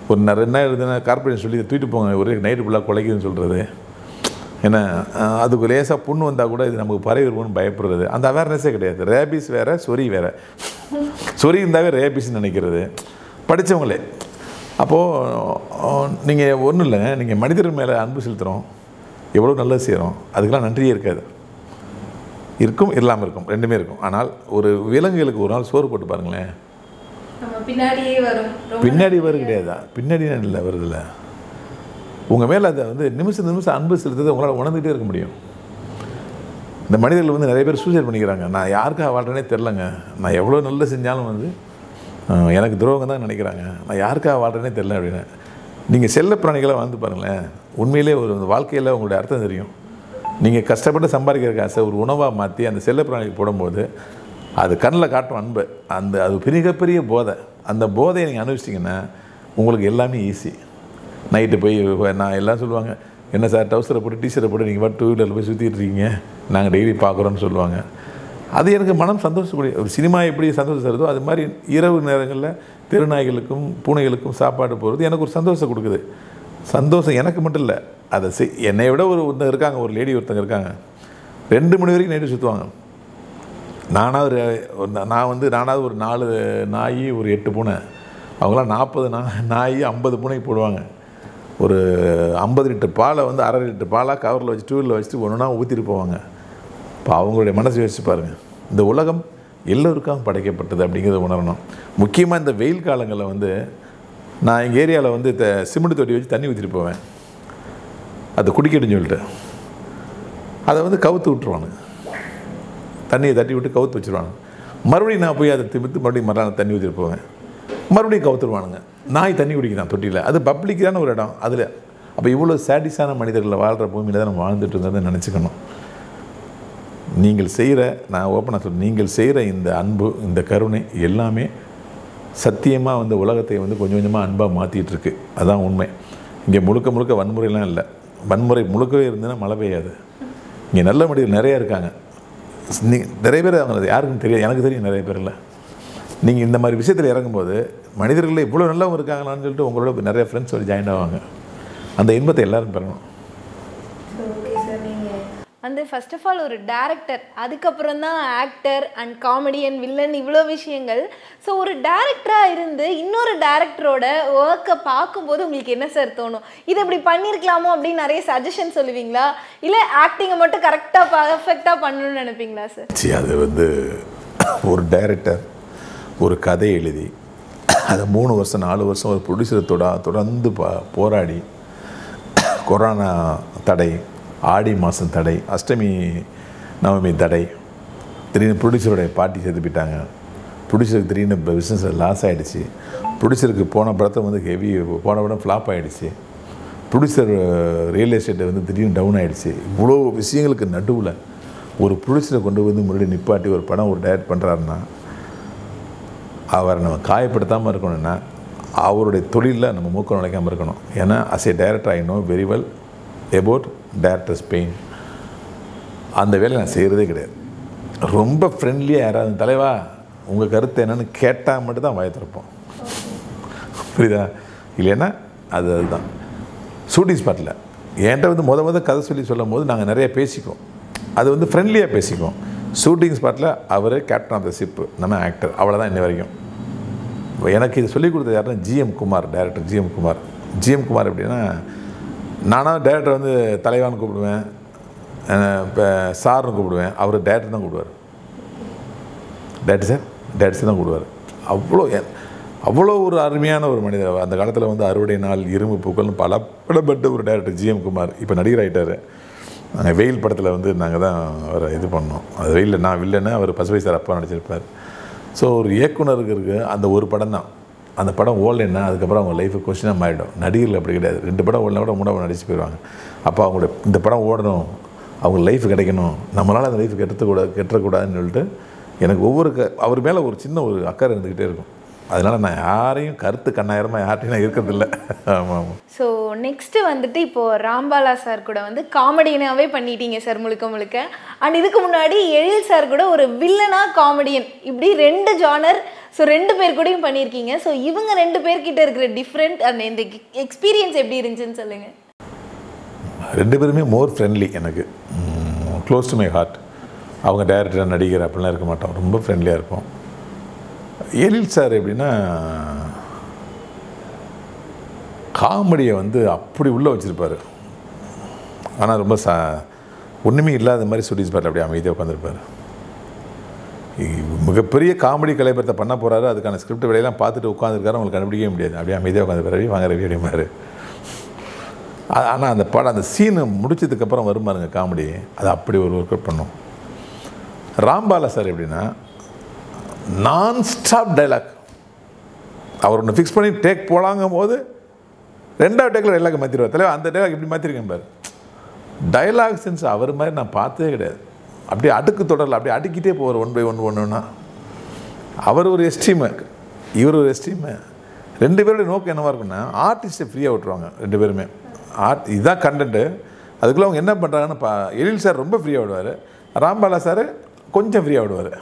ஒரு ந- ரெண்டு நாள் எழுதுனா கார்பரேஷன் சொல்லி தூக்கிட்டு போங்க ஒரே நைட்டு ஃபுல்லாக குலைக்குதுன்னு சொல்கிறது ஏன்னா அதுக்கு லேசாக புண்ணு வந்தால் கூட இது நமக்கு பரவி வரும்னு பயப்படுறது. அந்த அவேர்னஸே கிடையாது. ரேபிஸ் வேறு சொறி வேறு. சொறி இருந்தாவே ரேபிஸ்ன்னு நினைக்கிறது. படித்தவங்களே அப்போது நீங்கள் ஒன்றும் இல்லைங்க. நீங்கள் மனிதர் மேலே அன்பு செலுத்துகிறோம் எவ்வளோ நல்லது செய்கிறோம் அதுக்கெல்லாம் நன்றியே இருக்காது. இருக்கும் இல்லாமல் இருக்கும். ரெண்டுமே இருக்கும். ஆனால் ஒரு விலங்குகளுக்கு ஒரு நாள் சோறு போட்டு பாருங்களேன். பின்னாடி வரும் கிடையாதா? பின்னாடி இல்லை வருதில்ல. உங்கள் மேலே அதை வந்து நிமிஷம் நிமிஷம் அன்பு செலுத்துறதை உங்களால் உணர்ந்துகிட்டே இருக்க முடியும். இந்த மனிதர்கள் வந்து நிறைய பேர் சூசைட் பண்ணிக்கிறாங்க. நான் யாருக்காக வாழ்கிறேனே தெரிலங்க நான் எவ்வளோ நல்ல செஞ்சாலும் வந்து எனக்கு துரோகம் தான் நினைக்கிறாங்க. நான் யாருக்காக வாழ்கிறேனே தெரில அப்படின்னு. நீங்கள் செல்ல பிராணிகளாக வாழ்ந்து பாருங்களேன். உண்மையிலே ஒரு வாழ்க்கையில் உங்களுடைய அர்த்தம் தெரியும். நீங்கள் கஷ்டப்பட்டு சம்பாதிக்கிற காசை ஒரு உணவாக மாற்றி அந்த செல்ல பிராணிக்கு போடும்போது அது கண்ணில் காட்டும் அன்பு. அந்த அது மிகப்பெரிய போதை. அந்த போதையை நீங்கள் அனுபவிச்சிங்கன்னா உங்களுக்கு எல்லாமே ஈஸி நைட்டு போய் நான் எல்லாம் சொல்லுவாங்க என்ன சார் டவுசரை போட்டு டிஷர்ட்டை போட்டு நீங்கள் பாட்டு டூ வீலரில் போய் சுற்றிட்டு இருக்கீங்க? நாங்கள் டெய்லி பார்க்குறோன்னு சொல்லுவாங்க. அது எனக்கு மனம் சந்தோஷப்படி ஒரு சினிமா எப்படி சந்தோஷம் தருதோ அது மாதிரி இரவு நேரங்களில் தெருநாய்களுக்கும் பூனைகளுக்கும் சாப்பாடு போகிறது எனக்கு ஒரு சந்தோஷம் கொடுக்குது. சந்தோஷம் எனக்கு மட்டும் இல்லை அதை செய் என்னை விட ஒரு ஒருத்தங்க இருக்காங்க ஒரு லேடி ஒருத்தங்க இருக்காங்க. ரெண்டு மணி வரைக்கும் நைட்டு சுற்றுவாங்க நானாக ஒரு- நான் வந்து நானாவது ஒரு நாலு நாய் ஒரு எட்டு பூனை. அவங்களாம் நாற்பது நா நாய் ஐம்பது பூனைக்கு போடுவாங்க. ஒரு ஐம்பது லிட்டர் பாலை வந்து அரை லிட்டர் பாலாக கவரில் வச்சு டூவீலில் வச்சுட்டு ஒன்றுனா ஊற்றிட்டு போவாங்க. இப்போ அவங்களுடைய மனசு யோசிச்சு பாருங்கள் இந்த உலகம் எல்லோருக்கும் படைக்கப்பட்டது அப்படிங்கிறத உணரணும். முக்கியமாக இந்த வெயில் காலங்களில் வந்து நான் எங்கள் ஏரியாவில் வந்து த சிமெண்ட் தொட்டி வச்சு தண்ணி ஊற்றிட்டு போவேன். அது குடிக்கட்டுன்னு சொல்லிட்டு. அதை வந்து கவுத்து விட்டுருவானுங்க. தண்ணியை தட்டி விட்டு கவுத்து வச்சுருவானுங்க. மறுபடியும் நான் போய் அதை திமித்து மறுபடியும் மறுநாள் தண்ணி ஊற்றிட்டு போவேன். மறுபடியும் கவுத்துருவானுங்க. நாய் தண்ணி குடிக்கிறான் தொட்டியில். அது பப்ளிக்கான ஒரு இடம். அதில் அப்போ இவ்வளோ சாட்டிஸான மனிதர்களில் வாழ்கிற பூமியில் தான் நம்ம வாழ்ந்துட்டு இருந்ததை நினச்சிக்கணும். நீங்கள் செய்கிற நான் ஓப்பனாக சொல்றேன் நீங்கள் செய்கிற இந்த அன்பு இந்த கருணை எல்லாமே சத்தியமாக வந்து உலகத்தை வந்து கொஞ்சம் கொஞ்சமாக அன்பாக மாற்றிட்டுருக்கு அதுதான் உண்மை. இங்கே முழுக்க முழுக்க வன்முறைலாம் இல்லை. வன்முறை முழுக்கவே இருந்ததுன்னா மழை பெய்யாது. இங்கே நல்ல மனிதர்கள் நிறைய இருக்காங்க. நீ நிறைய பேர் அவங்க யாருக்கும் தெரியாது. எனக்கு தெரியும் நிறைய பேர் இல்லை. நீங்கள் இந்த மாதிரி விஷயத்தில் இறங்கும்போது மனிதர்கள் இவ்வளோ நல்லவங்க இருக்காங்களான்னு சொல்லிட்டு உங்களோட நிறைய ஃப்ரெண்ட்ஸ் ஒரு ஜாயின் ஆவாங்க. அந்த இன்பத்தை எல்லாரும் பெறணும். சார் வந்து ஃபர்ஸ்ட் ஆஃப் ஆல் ஒரு டேரக்டர் அதுக்கப்புறம் தான் ஆக்டர் அண்ட் காமெடியன் வில்லன் இவ்வளோ விஷயங்கள். ஸோ ஒரு டேரக்டராக இருந்து இன்னொரு டேரக்டரோட ஒர்க்கை பார்க்கும்போது உங்களுக்கு என்ன சார் தோணும்? இது இப்படி பண்ணியிருக்கலாமோ அப்படின்னு நிறைய சஜஷன் சொல்லுவீங்களா? இல்லை ஆக்டிங்கை மட்டும் கரெக்டாக பர்ஃபெக்டாக பண்ணணும்னு நினைப்பீங்களா சார் சி அது வந்து ஒரு டைரக்டர் ஒரு கதை எழுதி அதை மூணு வருஷம் நாலு வருஷம் ஒரு ப்ரொடியூசர் தொட தொடர்ந்து பா போராடி கொரோனா தடை ஆடி மாதம் தடை அஷ்டமி நவமி தடை திடீர்னு ப்ரொடியூசருடைய பாட்டி சேர்த்து போயிட்டாங்க. ப்ரொடியூசருக்கு திடீர்னு பிஸ்னஸ் லாஸ் ஆகிடுச்சு ப்ரொடியூசருக்கு போன படத்தை வந்து ஹெவி போன படம் ஃப்ளாப் ஆகிடுச்சு ப்ரொடியூசர் ரியல் எஸ்டேட் வந்து திடீர்னு டவுன் ஆகிடுச்சு இவ்வளோ விஷயங்களுக்கு நடுவில் ஒரு ப்ரொடியூசரை கொண்டு வந்து முன்னாடி நிப்பாட்டி ஒரு படம் ஒரு டைரக்ட் பண்ணுறாருன்னா அவரை நம்ம காயப்படுத்தாமல் இருக்கணும்னா அவருடைய தொழிலில் நம்ம மூக்க நுழைக்காமல் இருக்கணும். ஏன்னா as a director I know very well about directors pain அந்த வேலையை நான் செய்கிறதே கிடையாது. ரொம்ப ஃப்ரெண்ட்லியாக யாராவது தலைவா உங்கள் கருத்து என்னென்னு கேட்டால் மட்டும் தான் வாய புரியுதா? இல்லைன்னா அது அதுதான். ஷூட்டிங் ஸ்பாட்டில் என்கிட்ட வந்து முத முத கதை சொல்லி சொல்லும் போது நாங்கள் நிறைய பேசிக்குவோம். அது வந்து ஃப்ரெண்ட்லியாக பேசிக்குவோம். ஷூட்டிங் ஸ்பாட்டில் அவர் கேப்டன் ஆஃப் த ஷிப்பு நம்ம ஆக்டர் அவ்வளோதான் இன்ன வரைக்கும். எனக்கு இது சொல்லிக் கொடுத்தது யாருன்னா GM Kumar director GM Kumar GM Kumar எப்படின்னா நானும் டைரக்டர் வந்து தலைவான்னு கூப்பிடுவேன் இப்போ சார்னு கூப்பிடுவேன் அவர் டைரக்டர் தான் கூப்பிடுவார். டேரக்டர் சார் டேரக்டர் சார் தான் கூப்பிடுவார். அவ்வளோ அவ்வளோ ஒரு அருமையான ஒரு மனிதர் அந்த காலத்தில் வந்து அறுவடை நாள் இரும்பு பூக்கள்னு பல படப்பட்ட ஒரு டேரக்டர் ஜிஎம் குமார் இப்போ நடிகர் ஆகிட்டார் நாங்கள் வெயில் படத்தில் வந்து நாங்கள் தான் அவரை இது பண்ணோம். அது வெயிலில் நான் வில்லன்னு அவர் பசுவை சார் அப்பா நடிச்சிருப்பார். ஸோ ஒரு இயக்குனருக்கு இருக்கு அந்த ஒரு படம் தான். அந்த படம் ஓடலைன்னா அதுக்கப்புறம் அவங்க லைஃப் கொஸ்டினாக மாறிடும். நடிகர்கள் அப்படி கிடையாது. ரெண்டு படம் ஓடலாம் கூட மூணாவது நடிச்சு போயிடுவாங்க அப்போ அவங்களோட இந்த படம் ஓடணும். அவங்க லைஃப் கிடைக்கணும். நம்மளால் அந்த லைஃப் கெட்டக்கூடாது கெட்டக்கூடாதுன்னு சொல்லிட்டு எனக்கு ஒவ்வொரு க அவர் மேலே ஒரு சின்ன ஒரு அக்கறை இருந்துக்கிட்டே இருக்கும். அதனால் நான் யாரையும் கருத்து கண்ணாயிரமாக யார்ட்டையும் நான் இருக்கிறதில்ல. ஆமாம் ஆமாம் ஸோ நெக்ஸ்ட்டு வந்துட்டு இப்போது ராம்பாலா சார் கூட வந்து காமெடியனாகவே பண்ணிட்டீங்க சார் முழுக்க முழுக்க. அண்ட் இதுக்கு முன்னாடி எழில் சார் கூட ஒரு வில்லனா காமெடியன் இப்படி ரெண்டு ஜானர் ஸோ ரெண்டு பேர் கூடயும் பண்ணியிருக்கீங்க. ஸோ இவங்க ரெண்டு பேர்கிட்ட இருக்கிற டிஃப்ரெண்ட் அந்த இந்த எக்ஸ்பீரியன்ஸ் எப்படி இருந்துச்சுன்னு சொல்லுங்கள் ரெண்டு பேருமே மோர் ஃப்ரெண்ட்லி எனக்கு. க்ளோஸ் டு மை ஹார்ட் அவங்க டைரக்டர் நடிகர் அப்படிலாம் இருக்க மாட்டோம். ரொம்ப ஃப்ரெண்ட்லியாக இருப்போம். எழில் சார் எப்படின்னா காமெடியை வந்து அப்படி உள்ளே வச்சுருப்பார். ஆனால் ரொம்ப ச ஒன்றுமே இல்லாத மாதிரி சுட்டிஸ்பார் அப்படியே அமைதியாக உட்காந்துருப்பார் மிகப்பெரிய காமெடி கலைபரத்தை பண்ண போகிறாரு அதுக்கான ஸ்கிரிப்ட் வேலையெல்லாம் பார்த்துட்டு உட்காந்துருக்காரு அவங்களுக்கு கண்டுபிடிக்கவே முடியாது. அப்படியே அமைதியாக உட்காந்து வாங்க ரவி அப்படிம்பாரு. ஆனால் அந்த படம் அந்த சீனு முடிச்சதுக்கப்புறம் வரும் பாருங்க காமெடி. அது அப்படி ஒரு ஒர்க் அவுட் பண்ணும். ராம்பாலா சார் எப்படின்னா நான் ஸ்டாப் டைலாக் அவர் ஒன்று ஃபிக்ஸ் பண்ணி டேக் போலாங்கும் போது ரெண்டாவது டேக்கில் டைலாக் மாற்றிடுவார் தலைவர் அந்த டைலாக் இப்படி மாற்றிருக்கேன் பாரு. டைலாக் சென்ஸ் அவர் மாதிரி நான் பார்த்ததே கிடையாது. அப்படியே அடுக்கு தொடரில் அப்படியே அடுக்கிட்டே போவார் ஒன் பை ஒன் ஒன்றுனா அவர் ஒரு எஸ்டீமு இவர் ஒரு எஸ்டீமு ரெண்டு பேருடைய நோக்கம் என்னவாக இருக்குன்னா ஆர்டிஸ்ட்டை ஃப்ரீயாக விட்டுருவாங்க ரெண்டு பேருமே. ஆர்ட் இதுதான் கண்டென்ட்டு அதுக்குள்ளே அவங்க என்ன பண்ணுறாங்கன்னு பா எழில் சார் ரொம்ப ஃப்ரீயாக விடுவார். ராம்பாலா சார் கொஞ்சம் ஃப்ரீயாக விடுவார்.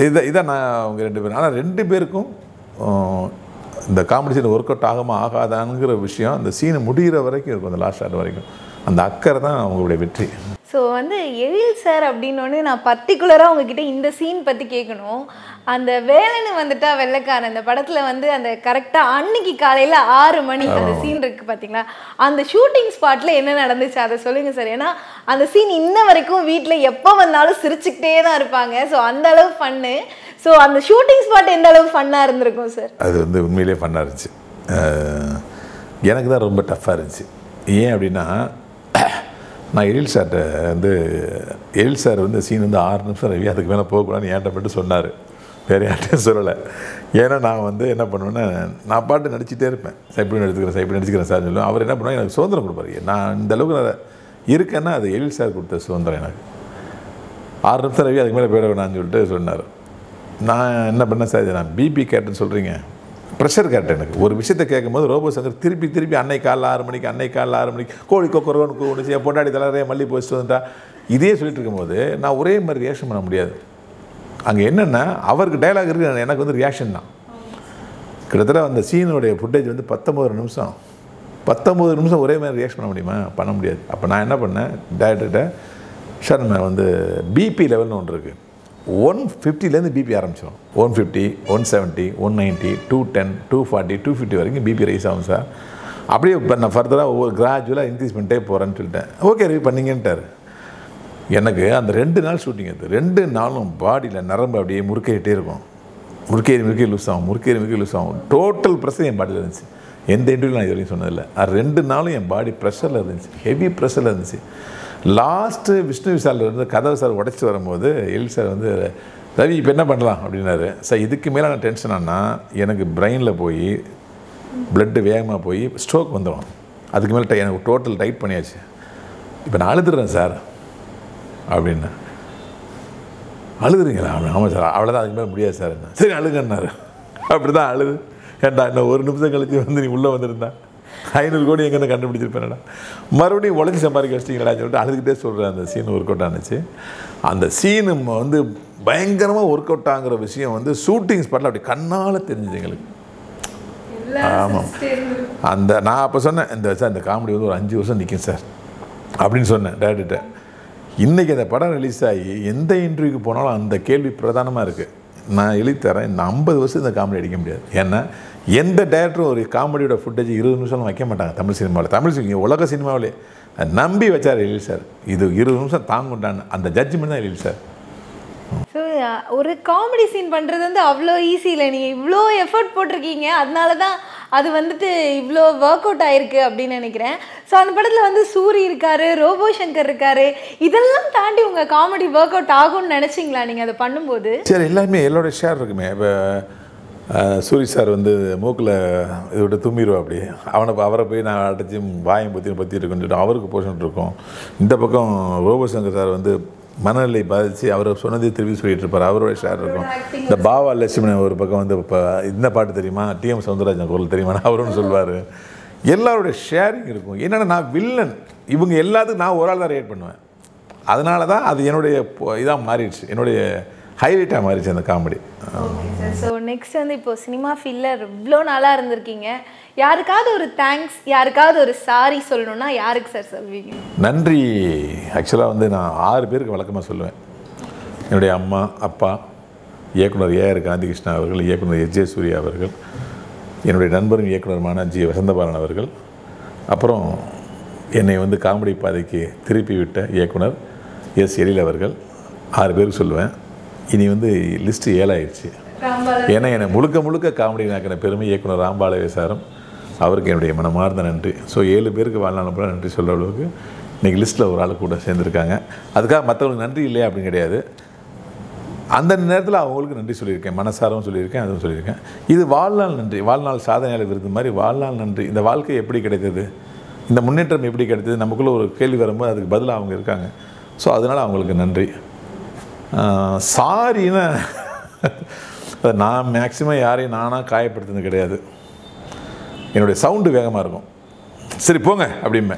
இதை இதான் நான் அவங்க ரெண்டு பேரும். ஆனால் ரெண்டு பேருக்கும் இந்த காமெடி சீன் ஒர்க் அவுட் ஆகாமல் ஆகாதாங்கிற விஷயம் அந்த சீனை முடிகிற வரைக்கும் இருக்கும் அந்த லாஸ்ட் ஷாட் வரைக்கும். அந்த அக்கறை தான் அவங்களுடைய வெற்றி. ஸோ வந்து எழில் சார் அப்படின்னோடனே நான் பர்டிகுலராக உங்ககிட்ட இந்த சீன் பற்றி கேட்கணும் அந்த வேலைன்னு வந்துட்டா வெள்ளைக்காரன். அந்த படத்தில் வந்து அந்த கரெக்டாக அன்னைக்கு காலையில் ஆறு மணி அந்த சீன் இருக்குது பார்த்தீங்களா அந்த ஷூட்டிங் ஸ்பாட்டில் என்ன நடந்துச்சு? அதை சொல்லுங்கள் சார் ஏன்னா அந்த சீன் இன்ன வரைக்கும் வீட்டில் எப்போ வந்தாலும் சிரிச்சுக்கிட்டே தான் இருப்பாங்க. ஸோ அந்த அளவு ஃபன்னு ஸோ அந்த ஷூட்டிங் ஸ்பாட் எந்த அளவு ஃபன்னாக இருந்திருக்கும் சார் அது வந்து உண்மையிலே ஃபன்னாக இருந்துச்சு. எனக்கு தான் ரொம்ப டஃப்பாக இருந்துச்சு. ஏன் அப்படின்னா நான் எழில் சார்கிட்ட வந்து எழில் சார் வந்து சீன் வந்து ஆறு நிமிஷம் ரவி அதுக்கு மேலே போகக்கூடாதுன்னு ஏன்ட்ட மட்டும் சொன்னார். வேறு யார்ட்டையும் சொல்லலை. ஏன்னா நான் வந்து என்ன பண்ணுவேன்னா நான் பாட்டு நடிச்சிட்டே இருப்பேன். சைப்பிடி நடிச்சுக்கிறேன் சைப்பிடி நடிச்சுக்கிறேன் சார் சொல்லுவேன். அவர் என்ன பண்ணுவாங்க எனக்கு சுதந்திரம் கொடுப்பாரு. நான் இந்த அளவுக்கு நான் இருக்கேன்னா அது எழில் சார் கொடுத்த சுதந்திரம் எனக்கு. ஆறு நிமிஷம் ரவி அதுக்கு மேலே போயிட வேணாம்னு சொல்லிட்டு சொன்னார். நான் என்ன பண்ணேன் சார் நான் பிபி கேட்டேன்னு சொல்கிறீங்க ப்ரெஷர் கேட்டேன் எனக்கு. ஒரு விஷயத்தை கேட்கும்போது ரோபோ சங்கர் திருப்பி திருப்பி அன்னை காலைல ஆறு மணிக்கு அன்னை காலைல ஆறு மணிக்கு கோழி கொக்கரோன்னு கூடுச்சு என் பொண்டாடி தலைவரையே மல்லி போஸ்ட்டு வந்துட்டா. இதே சொல்லிட்டு இருக்கும்போது நான் ஒரே மாதிரி ரியாக்ஷன் பண்ண முடியாது. அங்கே என்னென்னா அவருக்கு டைலாக் இருக்குது எனக்கு வந்து ரியாக்ஷன் தான். கிட்டத்தட்ட அந்த சீனுடைய ஃபுட்டேஜ் வந்து பத்தொம்பது நிமிஷம். பத்தொம்பது நிமிஷம் ஒரே மாதிரி ரியாக்ஷன் பண்ண முடியுமா? பண்ண முடியாது. அப்போ நான் என்ன பண்ணேன்? டேரக்டர்கிட்ட சார் நம்ம வந்து பிபி லெவல்னு ஒன்று இருக்குது ஒன் ஃபிஃப்டிலேருந்து பிபி ஆரம்பிச்சிடும் one fifty one seventy one ninety two ten two forty two fifty வரைக்கும் பிபி ரைஸ் ஆகும் சார் அப்படியே இப்போ நான் ஃபர்தராக ஒவ்வொரு கிராஜுவலாக இன்க்ரீஸ் பண்ணிட்டே போகிறேன்னு சொல்லிட்டேன். ஓகே ரிவ் பண்ணீங்கன்ட்டார். எனக்கு அந்த ரெண்டு நாள் ஷூட்டிங் அது. ரெண்டு நாளும் பாடியில் நரம்பு அப்படியே முறுக்கிட்டே இருக்கும். முறுக்கேறி முறுக்கே லூஸ் ஆகும் முறுக்கேறி முறுக்கே லூஸ் ஆகும். டோட்டல் ப்ரெஷர் என் பாடியில் இருந்துச்சு. எந்த இன்டர்வியூ நான் இது வரைக்கும் சொன்னதில்லை. அது ரெண்டு நாளும் என் பாடி ப்ரெஷரில் இருந்துச்சு. ஹெவி ப்ரெஷரில் இருந்துச்சு. லாஸ்ட்டு விஷ்ணு விசாலில் கதவை சார் உடச்சி வரும்போது எல் சார் வந்து ரவி இப்போ என்ன பண்ணலாம்? அப்படின்னாரு. சார் இதுக்கு மேலே நான் டென்ஷன் ஆனால் எனக்கு பிரெயினில் போய் பிளட்டு வேகமாக போய் ஸ்ட்ரோக் வந்துடும் அதுக்கு மேலே டை- எனக்கு டோட்டல் டைட் பண்ணியாச்சு. இப்போ நான் அழுதுறேன் சார். அப்படின்னு. அழுதுறீங்களா? ஆமாம் சார் அவ்வளோதான் அதுக்கு மேலே முடியாது சார். என்ன. சரி அழுகன்னாரு. அப்படி தான் அழுது. ஏன்டா இன்னும் ஒரு நிமிஷம் கழித்து வந்து நீ உள்ளே வந்திருந்தா? ஐநூறு கோடி எங்கன்னு கண்டுபிடிச்சிருப்பேன்டா. மறுபடியும் உழைச்சி சம்பாதிக்க வச்சிட்டீங்களா சொல்லிட்டு அழுதுகிட்டே சொல்கிறேன் அந்த சீன் ஒர்க் அவுட் ஆனுச்சு. அந்த சீனு வந்து பயங்கரமாக ஒர்க் அவுட் ஆகுற விஷயம் வந்து ஷூட்டிங் ஸ்பாட்டில் அப்படி கண்ணால் தெரிஞ்சுது எங்களுக்கு. ஆமாம் அந்த நான் அப்போ சொன்னேன் இந்த சார் இந்த காமெடி வந்து ஒரு அஞ்சு வருஷம் நிற்கும் சார் அப்படின்னு சொன்னேன் டேரக்டர்கிட்ட இன்றைக்கி அந்த படம் ரிலீஸ் ஆகி எந்த இன்டர்வியூக்கு போனாலும் அந்த கேள்வி பிரதானமாக இருக்குது நான் எழுதி தரேன். இந்த ஐம்பது வருஷம் இந்த காமெடி அடிக்க முடியாது. ஏன்னா எந்த டேரக்டரும் ஒரு காமெடியோட ஃபுட்டேஜ் இருபது நிமிஷம் வைக்க மாட்டாங்க. தமிழ் சினிமாவில். தமிழ் சினிமா உலக சினிமாவிலே. நம்பி வச்சார் எழில் சார் இது இருபது நிமிஷம் தாங்குண்டான்னு அந்த ஜட்ஜ்மெண்ட் தான் எழில் சார் ஸோ ஒரு காமெடி சீன் பண்ணுறது வந்து அவ்வளோ ஈஸி இல்லை. நீங்கள் இவ்வளோ எஃபர்ட் போட்டிருக்கீங்க. அதனால தான் அது வந்துட்டு இவ்வளோ ஒர்க் அவுட் ஆயிருக்கு அப்படின்னு நினைக்கிறேன். ஸோ அந்த படத்தில் வந்து சூரி இருக்காரு ரோபோ சங்கர் இருக்காரு. இதெல்லாம் தாண்டி உங்கள் காமெடி ஒர்க் அவுட் ஆகும்னு நினச்சிங்களா நீங்கள் அதை பண்ணும்போது? சரி எல்லாருமே எல்லாரோட ஷேர் இருக்குமே. இப்போ சூரி சார் வந்து மூக்கில் இதை விட்டு தும்பிடுவா அப்படி. அவனை அவரை போய் நான் அடைச்சி வாயம் பற்றி பற்றி இருக்குன்னு சொல்லிட்டு அவருக்கு போர்ஷன் இருக்கும். இந்த பக்கம் ரோபோ சங்கர் சார் வந்து மனநிலை பாதித்து அவர் சொன்னதை திருப்பி சொல்லிட்டு இருப்பார். அவரோட ஷேர் இருக்கும். இந்த பாவா லட்சுமணன் ஒரு பக்கம் வந்து இப்போ இந்த பாட்டு தெரியுமா? டிஎம் சவுந்தரராஜன் குரல் தெரியுமா அவருன்னு சொல்லுவார் எல்லாருடைய ஷேரிங் இருக்கும். என்னென்னா நான் வில்லன் இவங்க எல்லாத்துக்கும் நான் ஒரு ஆள் தான் ரேட் பண்ணுவேன். அதனால தான் அது என்னுடைய இதாக மாறிடுச்சு. என்னுடைய ஹைலைட்டாக மாறிடுச்சு அந்த காமெடி. ஸோ நெக்ஸ்ட் வந்து இப்போ சினிமா ஃபீல்டில் இவ்வளோ நாளாக இருந்திருக்கீங்க. யாருக்காவது ஒரு தேங்க்ஸ் யாருக்காவது ஒரு சாரி சொல்லணும்னா யாருக்கு சார் சொல்வீங்க? நன்றி. ஆக்சுவலாக வந்து நான் ஆறு பேருக்கு வழக்கமாக சொல்லுவேன். என்னுடைய அம்மா அப்பா இயக்குனர் ஏஆர் காந்திகிருஷ்ணா அவர்கள் இயக்குனர் எஸ் ஜே சூர்யா அவர்கள் என்னுடைய நண்பரும் இயக்குனருமான ஜி வசந்தபாலன் அவர்கள் அப்புறம் என்னை வந்து காமெடி பாதைக்கு திருப்பி விட்ட இயக்குனர் எஸ் எழில் அவர்கள் ஆறு பேருக்கு சொல்லுவேன். இனி வந்து லிஸ்ட்டு ஏழாயிடுச்சு. ஏன்னா என்னை முழுக்க முழுக்க காமெடி நாக்கின பெருமை இயக்குனர் ராம்பால விசாரம் அவருக்கு என்னுடைய மனமார்ந்த நன்றி. ஸோ ஏழு பேருக்கு வாழ்நாள் பூரா நன்றி சொல்கிற அளவுக்கு இன்றைக்கி லிஸ்ட்டில் ஒரு ஆள் கூட சேர்ந்துருக்காங்க. அதுக்காக மற்றவங்களுக்கு நன்றி இல்லையா அப்படின்னு கிடையாது. அந்த நேரத்தில் அவங்களுக்கு நன்றி சொல்லியிருக்கேன். மனசாரவும் சொல்லியிருக்கேன் அதுவும் சொல்லியிருக்கேன். இது வாழ்நாள் நன்றி. வாழ்நாள் சாதனையாளர் விருது மாதிரி வாழ்நாள் நன்றி. இந்த வாழ்க்கை எப்படி கிடைத்தது? இந்த முன்னேற்றம் எப்படி கிடைத்தது? நமக்குள்ளே ஒரு கேள்வி வரும்போது அதுக்கு பதிலாக அவங்க இருக்காங்க. ஸோ அதனால் அவங்களுக்கு நன்றி. சாரின்னு. நான் மேக்ஸிமம் யாரையும் நானாக காயப்படுத்துனது கிடையாது. என்னுடைய சவுண்டு வேகமாக இருக்கும். சரி போங்க அப்படிமே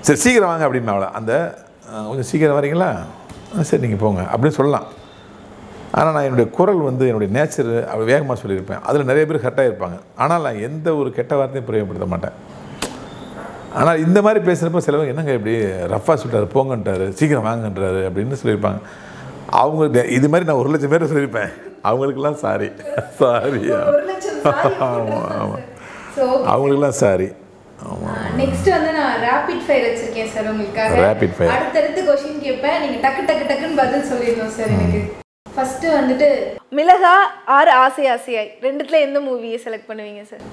சரி சீக்கிரம் வாங்க அப்படிம்பேன் அவளை. அந்த கொஞ்சம் சீக்கிரம் வரீங்களா? "ஆ, சரி நீங்கள் போங்க அப்படின்னு சொல்லலாம். ஆனால் நான் என்னுடைய குரல் வந்து என்னுடைய நேச்சர் அவள் வேகமாக சொல்லியிருப்பேன். அதில் நிறைய பேர் கரெக்டாக இருப்பாங்க ஆனால் நான் எந்த ஒரு கெட்ட வார்த்தையும் பிரயோகப்படுத்த மாட்டேன். ஆனால் இந்த மாதிரி பேசுகிறப்ப சிலவங்க என்னங்க இப்படி ரஃபாக சொல்லிட்டாரு போங்கன்றாரு சீக்கிரம் வாங்கன்றாரு அப்படின்னு சொல்லியிருப்பாங்க. அவங்க இது மாதிரி நான் ஒரு லட்சம் பேர் சொல்லியிருப்பேன். அவங்களுக்கெல்லாம் சாரி சாரி ஆமாம் ஆமாம் அவங்களுக்கெல்லாம் சாரி நெக்ஸ்ட் வந்து நான் ரேபிட் ஃபயர் வச்சிருக்கேன் சார் உங்களுக்காக. Rapid fire. அடுத்தடுத்து கொஸ்டின் கேட்பேன். நீங்க டக்கு டக்கு டக்குன்னு பதில் சொல்லிடணும் சார் எனக்கு. ஃபர்ஸ்ட் வந்துட்டு மிளகா ஆர் ஆசை ஆசையாய். ரெண்டுத்துல எந்த மூவியை செலக்ட் பண்ணுவீங்க சார்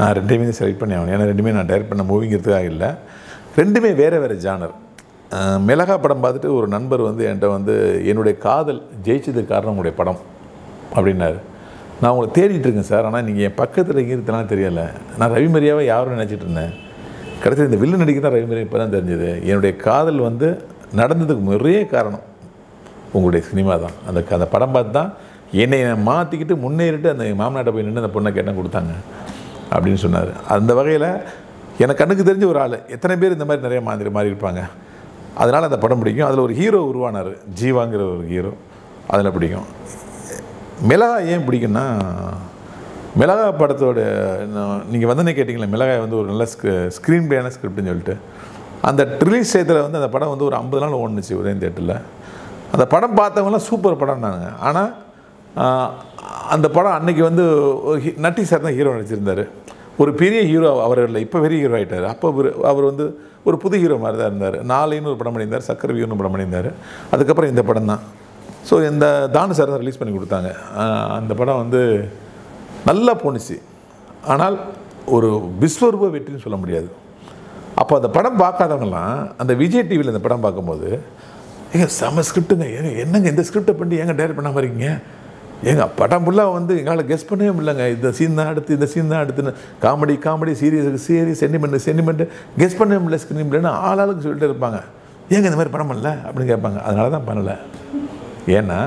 நான் ரெண்டுமே செலக்ட் பண்ணி ஆகணும். ஏன்னா ரெண்டுமே நான் டைரக்ட் பண்ண மூவிங்கிறதுக்காக இல்லை. ரெண்டுமே வேறு வேறு ஜானர் மிளகா படம் பார்த்துட்டு ஒரு நண்பர் வந்து என்கிட்ட வந்து என்னுடைய காதல் ஜெயிச்சதுக்கு காரணம் உங்களுடைய படம் அப்படின்னாரு. நான் உங்களை தேடிட்டு இருக்கேன் சார். ஆனால் நீங்கள் என் பக்கத்தில் இருக்கிறதுலாம் தெரியலை. நான் ரவிமரியாவை யாரும் நினச்சிட்டு இருந்தேன்? கடைசி இந்த வில்லு நடிக்க தான் ரவிமரியா இப்போ தான் தெரிஞ்சது. என்னுடைய காதல் வந்து நடந்ததுக்கு ஒரே காரணம் உங்களுடைய சினிமா தான். அந்த அந்த படம் பார்த்து தான் என்னை நான் மாற்றிக்கிட்டு முன்னேறிட்டு அந்த மாமனாட்ட போய் நின்று அந்த பொண்ணை கேட்டால் கொடுத்தாங்க. அப்படின்னு சொன்னார். அந்த வகையில் எனக்கு கண்ணுக்கு தெரிஞ்ச ஒரு ஆள். எத்தனை பேர் இந்த மாதிரி நிறைய மாதிரி மாறி இருப்பாங்க அதனால் அந்த படம் பிடிக்கும். அதில் ஒரு ஹீரோ உருவானார். ஜீவாங்கிற ஒரு ஹீரோ அதில் பிடிக்கும். மிளகா ஏன் பிடிக்கும்னா மிளகா படத்தோட நீங்கள் வந்தனே கேட்டிங்களே மிளகாய் வந்து ஒரு நல்ல ஸ்க்ரீ ஸ்க்ரீன் பிளேயான ஸ்கிரிப்ட்னு சொல்லிட்டு. அந்த ரிலீஸ் டயத்தில் வந்து அந்த படம் வந்து ஒரு ஐம்பது நாள் ஓடுனுச்சு ஒரே தேட்டரில் அந்த படம் பார்த்தவங்களாம் சூப்பர் படம்னாங்க ஆனால் அந்த படம் அன்றைக்கி வந்து ஒரு நட்டி சார் தான் ஹீரோ நடிச்சிருந்தார். ஒரு பெரிய ஹீரோ அவர் இல்லை இப்போ பெரிய ஹீரோ ஆகிட்டார் அப்போ அவர் வந்து ஒரு புது ஹீரோ மாதிரி தான் இருந்தார். நாளைன்னு ஒரு படம் பண்ணியிருந்தார் சக்கரவியூன்னு படம் பண்ணியிருந்தார். அதுக்கப்புறம் இந்த படம் தான். ஸோ இந்த தானு சார் தான் ரிலீஸ் பண்ணி கொடுத்தாங்க. அந்த படம் வந்து நல்லா போணுச்சு. ஆனால் ஒரு விஸ்வரூப வெற்றின்னு சொல்ல முடியாது. அப்போ அந்த படம் பார்க்காதவங்கலாம் அந்த விஜய் டிவியில் அந்த படம் பார்க்கும்போது ஏங்க செம ஸ்கிரிப்டுங்க என்னங்க இந்த ஸ்கிரிப்டை பண்ணி ஏங்க டைரக்ட் பண்ணாமல் இருக்கீங்க? ஏங்க படம் ஃபுல்லாக வந்து எங்களால் கெஸ் பண்ணவே முடியலங்க. இந்த சீன் தான் அடுத்து இந்த சீன் தான் அடுத்துன்னு. காமெடி காமெடி சீரியஸுக்கு சீரியஸ் சென்டிமெண்ட் சென்டிமெண்ட் கெஸ் பண்ணவே முடியல ஸ்க்ரீன் பிளேன்னு ஆளாளுக்கு சொல்லிட்டு இருப்பாங்க. ஏங்க இந்த மாதிரி படம் பண்ணல? அப்படின்னு கேட்பாங்க. அதனால தான் பண்ணலை. ஏன்னா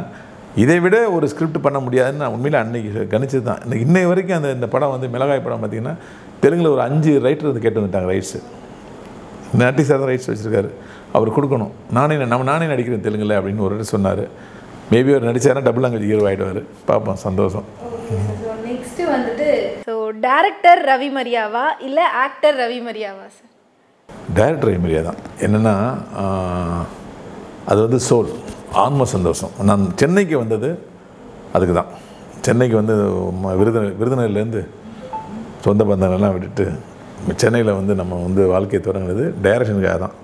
இதை விட ஒரு ஸ்கிரிப்ட் பண்ண முடியாதுன்னு நான் உண்மையில் அன்னைக்கு கணிச்சது தான். இந்த இன்னை வரைக்கும் அந்த இந்த படம் வந்து மிளகாய் படம் பார்த்தீங்கன்னா தெலுங்கில் ஒரு அஞ்சு ரைட்டர் வந்து கேட்டு வந்துட்டாங்க ரைட்ஸு நட்டி சார் தான் ரைட்ஸ் வச்சுருக்காரு. அவர் கொடுக்கணும். நானே நம்ம நானே நடிக்கிறேன் தெலுங்கில் அப்படின்னு ஒரு சொன்னார். மேபி அவர் நடிச்சாருன்னா டபுள் லாங்குவேஜ் ஹீரோ ஆகிடுவார் பார்ப்போம் சந்தோஷம். நெக்ஸ்ட் வந்துட்டு ஸோ டேரக்டர் ரவி மரியாவா இல்லை ஆக்டர் ரவி மரியாவா சார் டைரக்டர் எமிரியா தான் என்னென்னா அது வந்து சோல் ஆன்ம சந்தோஷம். நான் சென்னைக்கு வந்தது அதுக்கு தான் சென்னைக்கு வந்து விருதுநகர் விருதுநகர்லேருந்து சொந்த பந்தங்கள்லாம் விட்டுட்டு சென்னையில் வந்து நம்ம வந்து வாழ்க்கையை தொடங்குனது டைரக்ஷனுக்காக தான்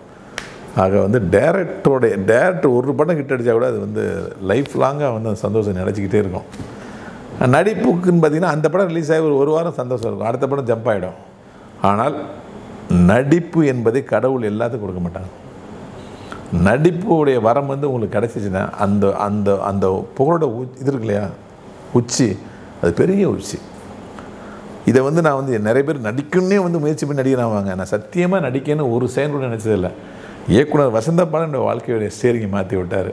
ஆக வந்து டேரக்டரோடைய டேரக்டர் ஒரு படம் ஹிட் அடித்தா கூட அது வந்து லைஃப் லாங்காக வந்து அந்த சந்தோஷம் நினச்சிக்கிட்டே இருக்கும். நடிப்புக்குன்னு பார்த்தீங்கன்னா அந்த படம் ரிலீஸ் ஆகி ஒரு ஒரு வாரம் சந்தோஷம் இருக்கும். அடுத்த படம் ஜம்ப் ஆகிடும் ஆனால் நடிப்பு என்பதை கடவுள் எல்லாத்துக்கும் கொடுக்க மாட்டாங்க. நடிப்புடைய வரம் வந்து உங்களுக்கு கிடச்சிச்சின்னா அந்த அந்த அந்த புகழோட உ இது இருக்கு இல்லையா? உச்சி. அது பெரிய உச்சி. இதை வந்து நான் வந்து நிறைய பேர் நடிக்கணுன்னே வந்து முயற்சி பண்ணி நடிக்கிறாங்க நான் சத்தியமாக நடிக்கணும்னு ஒரு செயல் கூட நினச்சதில்லை இயக்குனர் வசந்தப்பான என்னோட வாழ்க்கையோட ஸ்டேரிங்கை மாற்றி விட்டார்.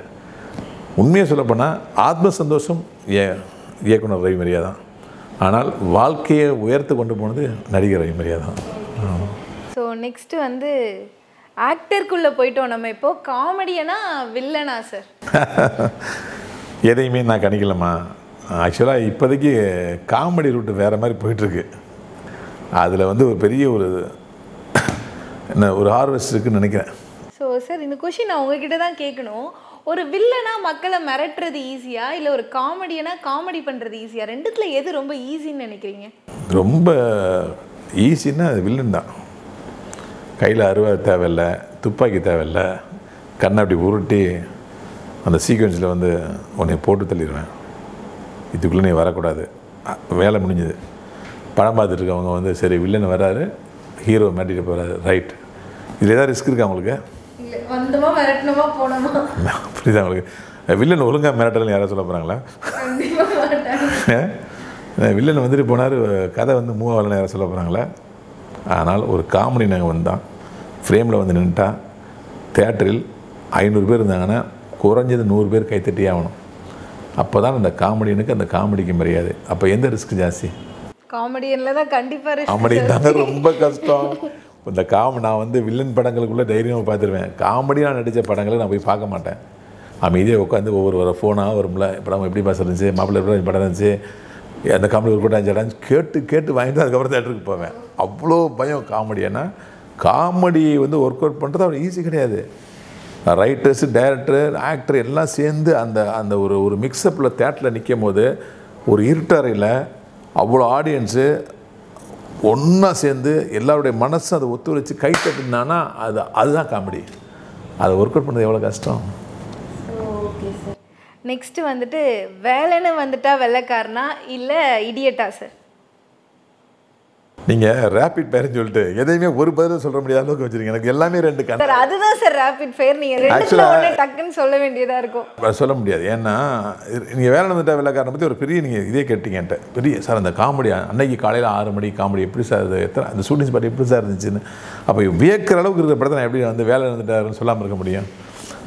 உண்மையை சொல்லப்போனால் ஆத்ம சந்தோஷம் ஏ இயக்குனர் ரவிமரியா தான். ஆனால் வாழ்க்கையை உயர்த்து கொண்டு போனது நடிகர் ரவிமரியா தான். ஸோ நெக்ஸ்ட்டு வந்து ஆக்டருக்குள்ளே போயிட்டோம் நம்ம இப்போ. காமெடியனா வில்லனா சார் எதையுமே நான் கணிக்கலம்மா. ஆக்சுவலாக இப்போதைக்கு காமெடி ரூட்டு வேறு மாதிரி போயிட்டுருக்கு. அதில் வந்து ஒரு பெரிய ஒரு என்ன ஒரு ஹார்வெஸ்ட் இருக்குன்னு நினைக்கிறேன். ஸோ சார் இந்த கொஷின் நான் உங்ககிட்ட தான் கேட்கணும். ஒரு வில்லனா மக்களை மிரட்டுறது ஈஸியா இல்லை ஒரு காமெடியனா காமெடி பண்ணுறது ஈஸியா ரெண்டுத்தில் எது ரொம்ப ஈஸின்னு நினைக்கிறீங்க? ரொம்ப ஈஸின்னா அது வில்லன் தான். கையில் அருவா தேவையில்ல துப்பாக்கி தேவையில்ல கண்ணை அப்படி உருட்டி அந்த சீக்வன்ஸில் வந்து உன்னை போட்டு தள்ளிடுவேன். இதுக்குள்ளே நீ வரக்கூடாது. வேலை முடிஞ்சுது. படம் பார்த்துட்டு இருக்கவங்க வந்து சரி வில்லன் வராரு ஹீரோ மாட்டிகிட்டு போகிறாரு ரைட் இதில் ஏதாவது ரிஸ்க் இருக்கா உங்களுக்கு? வந்தோமா மிரட்டணுமா போனோமா புரியுதா உங்களுக்கு வில்லன் ஒழுங்காக மிரட்டல்னு யாராவது சொல்ல போகிறாங்களா வில்லன் வந்துட்டு போனார் கதை வந்து மூவ் ஆகலன்னு யாரும் சொல்ல போகிறாங்களா ஆனால் ஒரு காமெடி நாங்கள் வந்தால் ஃப்ரேமில் வந்து நின்றுட்டா தேட்டரில் ஐநூறு பேர் இருந்தாங்கன்னா குறைஞ்சது நூறு பேர் கைத்தட்டியே ஆகணும். அப்போ தான் அந்த காமெடியனுக்கு அந்த காமெடிக்கு மரியாதை. அப்போ எந்த ரிஸ்க் ஜாஸ்தி? காமெடியனில் தான் கண்டிப்பாக காமெடி தாங்க ரொம்ப கஷ்டம். இந்த காம் நான் வந்து வில்லன் படங்களுக்குள்ளே தைரியமாக பார்த்துருவேன். காமெடியாக நடித்த படங்களை நான் போய் பார்க்க மாட்டேன். அமைதியாக உட்காந்து ஒவ்வொரு வர ஃபோனாக வரும்ல படம் எப்படி பாஸ் இருந்துச்சு மாப்பிள்ளை எப்படி படம் இருந்துச்சு அந்த காமெடி ஒரு கூட்டம் இருந்துச்சு கேட்டு கேட்டு வாங்கிட்டு அதுக்கப்புறம் தேட்டருக்கு போவேன். அவ்வளோ பயம் காமெடியானா காமெடி வந்து ஒர்க் அவுட் பண்ணுறது அவ்வளோ ஈஸி கிடையாது. ரைட்டர்ஸு டைரக்டர் ஆக்டர் எல்லாம் சேர்ந்து அந்த அந்த ஒரு ஒரு மிக்சப்பில் தேட்டரில் நிற்கும் போது ஒரு இருட்டறையில் அவ்வளோ ஆடியன்ஸு ஒன்றா சேர்ந்து எல்லாருடைய மனசும் அதை ஒத்துழைச்சு கைத்தட்டினானா அது அதுதான் காமெடி அதை ஒர்க் அவுட் பண்ணது எவ்வளோ கஷ்டம்? ஓகே சார் நெக்ஸ்ட் வந்துட்டு வேலைன்னு வந்துட்டா வெள்ளைக்காரனா? இல்லை இடியட்டா சார் நீங்கள் ரேபிட் பேருன்னு சொல்லிட்டு எதையுமே ஒரு பதில் சொல்ல முடியாத அளவுக்கு வச்சுருக்கீங்க. எனக்கு எல்லாமே ரெண்டு கண் அதுதான் சார் ரேபிட் ஃபயர் நீங்கள் ஒன்று டக்குன்னு சொல்ல வேண்டியதாக இருக்கும். சொல்ல முடியாது. ஏன்னா நீங்கள் வேலை வந்துட்டா வெள்ளக்காரனை பற்றி ஒரு பெரிய நீங்கள் இதே கேட்டீங்க என்கிட்ட. பெரிய சார் அந்த காமெடி அன்னைக்கு காலையில் ஆறு மணி காமெடி எப்படி சார் அது எத்தனை அந்த ஷூட்டிங் ஸ்பாட் எப்படி சார் இருந்துச்சுன்னு. அப்போ வியக்கிற அளவுக்கு இருக்கிற படத்தை நான் எப்படி வந்து வேலை வந்துட்டாருன்னு சொல்லாமல் இருக்க முடியும்.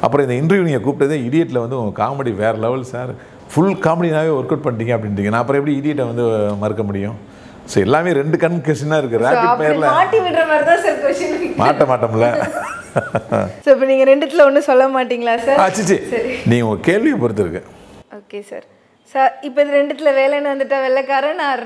அப்புறம் இந்த இன்டர்வியூ நீங்கள் கூப்பிட்டதே இடியட்டில் வந்து உங்கள் காமெடி வேறு லெவல் சார். ஃபுல் காமெடினாவே ஒர்க் அவுட் பண்ணிட்டீங்க அப்படின்றீங்க நான் அப்புறம் எப்படி இடியட்டை வந்து மறுக்க முடியும்? ஸோ எல்லாமே ரெண்டு கண் கொஸ்டினாக இருக்குது ரேபிட் ஃபயரில் மாட்டி விடுற மாதிரி தான் சார் கொஸ்டின் மாட்ட மாட்டோம்ல? ஸோ இப்போ நீங்கள் ரெண்டுத்துல ஒன்றும் சொல்ல மாட்டீங்களா சார். ஆச்சிச்சி நீங்கள் உங்கள் கேள்வியை பொறுத்து இருக்கு. ஓகே சார் சார் இப்போ இது ரெண்டுத்துல வேலைன்னு வந்துட்டா வெள்ளைக்காரன் ஆர்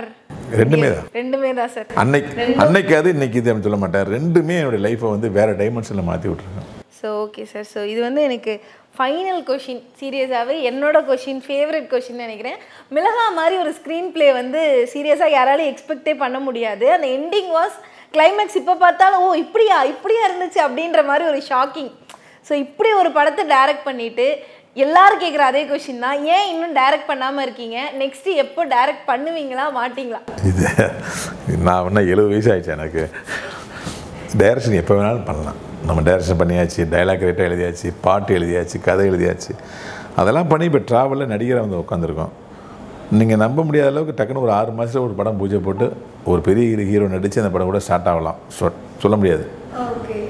ரெண்டுமே தான். ரெண்டுமே தான் சார் அன்னைக்கு அன்னைக்கு அது இன்னைக்கு இது சொல்ல மாட்டேன். ரெண்டுமே என்னுடைய லைஃப்பை வந்து வேறு டைமென்ஷனில் மாற்றி விட்ருக்கேன் ஸோ ஓகே சார் ஸோ இது வந்து எனக்கு ஃபைனல் கொஷின் சீரியஸாகவே என்னோட கொஷின் ஃபேவரட் கொஷின் நினைக்கிறேன். மிளகா மாதிரி ஒரு ஸ்க்ரீன் ப்ளே வந்து சீரியஸாக யாராலையும் எக்ஸ்பெக்டே பண்ண முடியாது. அந்த எண்டிங் வாஸ் கிளைமேக்ஸ் இப்போ பார்த்தாலும் ஓ இப்படியா இப்படியா இருந்துச்சு அப்படின்ற மாதிரி ஒரு ஷாக்கிங் ஸோ இப்படி ஒரு படத்தை டைரக்ட் பண்ணிட்டு எல்லாரும் கேட்குற அதே கொஷின் தான். ஏன் இன்னும் டைரக்ட் பண்ணாமல் இருக்கீங்க? நெக்ஸ்ட் எப்போ டைரக்ட் பண்ணுவீங்களா மாட்டிங்களா? இது நான் இன்னும் எழுபது வயசு ஆயிடுச்சு எனக்கு. டைரக்ஷன் எப்போ வேணாலும் பண்ணலாம். நம்ம டைரக்ஷன் பண்ணியாச்சு டைலாக் ரைட்டாக எழுதியாச்சு பாட்டு எழுதியாச்சு கதை எழுதியாச்சு. அதெல்லாம் பண்ணி இப்போ ட்ராவலில் நடிகராக வந்து உட்காந்துருக்கோம் நீங்கள் நம்ப முடியாத அளவுக்கு டக்குன்னு ஒரு ஆறு மாதத்தில் ஒரு படம் பூஜை போட்டு ஒரு பெரிய ஹீரோ நடித்து அந்த படம் கூட ஸ்டார்ட் ஆகலாம். சொ- சொல்ல முடியாது.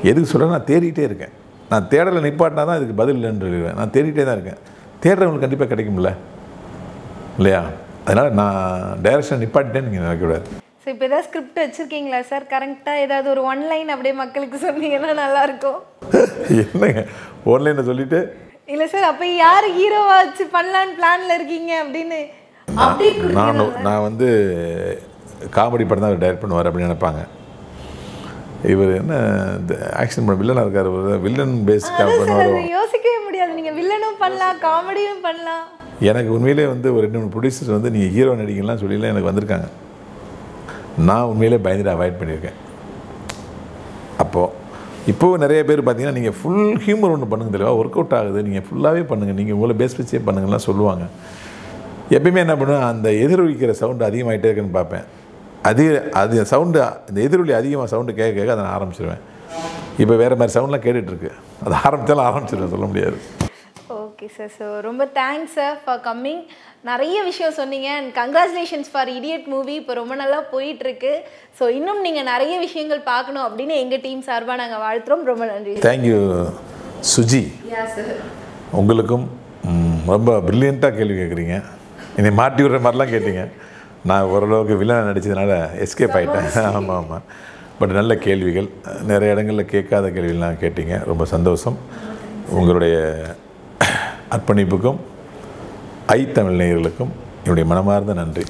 எதுக்கு சொல்ல நான் தேடிக்கிட்டே இருக்கேன். நான் தேடலை நிப்பாட்டினா தான் இதுக்கு பதில் இல்லைன்னு சொல்லிடுவேன். நான் தேடிட்டே தான் இருக்கேன். தேடுறவங்களுக்கு கண்டிப்பாக கிடைக்கும்ல. இல்லையா? அதனால் நான் டைரக்ஷன் நிப்பாட்டிட்டேன்னு நீங்கள் நினைக்கக்கூடாது. ஸோ இப்போ ஏதாவது ஸ்கிரிப்ட் வச்சுருக்கீங்களா சார் கரெக்டாக ஏதாவது ஒரு ஒன் லைன் அப்படியே மக்களுக்கு சொன்னீங்கன்னா நல்லாயிருக்கும். என்னங்க? ஆன்லைனில் சொல்லிவிட்டு இல்லை சார் அப்போ யார் ஹீரோவா வச்சு பண்ணலான்னு பிளான்ல இருக்கீங்க அப்படின்னு? அப்படி நான் நான் வந்து காமெடி படம் தான் டைரக்ட் பண்ணுவார் அப்படின்னு நினைப்பாங்க. இவர் என்ன ஆக்ஷன் பண்ண வில்லனாக இருக்கார் வில்லன் பேஸ்க்காக பண்ணுவார்? யோசிக்கவே முடியாது. நீங்கள் வில்லனும் பண்ணலாம் காமெடியும் பண்ணலாம். எனக்கு உண்மையிலே வந்து ஒரு ரெண்டு மூணு ப்ரொடியூசர்ஸ் வந்து நீங்கள் ஹீரோ நடிக்கலாம் சொல்லிலாம் எனக்கு வந்திருக்காங்க. நான் உண்மையிலே பயந்துட்டு அவாய்ட் பண்ணியிருக்கேன். அப்போது இப்போது நிறைய பேர் பார்த்தீங்கன்னா நீங்கள் ஃபுல் ஹியூமர் ஒன்று பண்ணுங்க தெளிவாக ஒர்க் அவுட் ஆகுது நீங்கள் ஃபுல்லாகவே பண்ணுங்கள் நீங்கள் உங்களை பேஸ் வச்சே பண்ணுங்கள்லாம் சொல்லுவாங்க. எப்பயுமே என்ன பண்ணுவேன் அந்த எதிரொலிக்கிற சவுண்டு அதிகமாகிட்டே இருக்குன்னு பார்ப்பேன். அதிக அது சவுண்டு இந்த எதிரொலி அதிகமாக சவுண்டு கேட்க கேட்க அதை நான் ஆரம்பிச்சிருவேன். இப்போ வேறு மாதிரி சவுண்ட்லாம் கேட்டுட்ருக்கு. அது ஆரம்பித்தாலும் ஆரம்பிச்சிருவேன் சொல்ல முடியாது. ஓகே சார் ஸோ ரொம்ப தேங்க்ஸ் சார் ஃபார் கம்மிங் நிறைய விஷயம் சொன்னீங்க. And congratulations for idiot movie இப்போ ரொம்ப நல்லா போயிட்டுருக்கு. ஸோ இன்னும் நீங்கள் நிறைய விஷயங்கள் பார்க்கணும் அப்படின்னு எங்கள் டீம் சார்பாக நாங்கள் வாழ்த்துறோம். ரொம்ப நன்றி. தேங்க்யூ சுஜி உங்களுக்கும் ரொம்ப ப்ரில்லியண்ட்டாக கேள்வி கேட்குறீங்க என்னை மாட்டி விடுற மாதிரிலாம் கேட்டீங்க. நான் ஓரளவுக்கு வில்லனை நடித்ததுனால எஸ்கேப் ஆகிட்டேன் ஆமாம் ஆமாம் பட் நல்ல கேள்விகள். நிறைய இடங்களில் கேட்காத கேள்விகள்லாம் கேட்டீங்க. ரொம்ப சந்தோஷம். உங்களுடைய அர்ப்பணிப்புக்கும் ஐ தமிழ் நேயர்களுக்கும் என்னுடைய மனமார்ந்த நன்றி.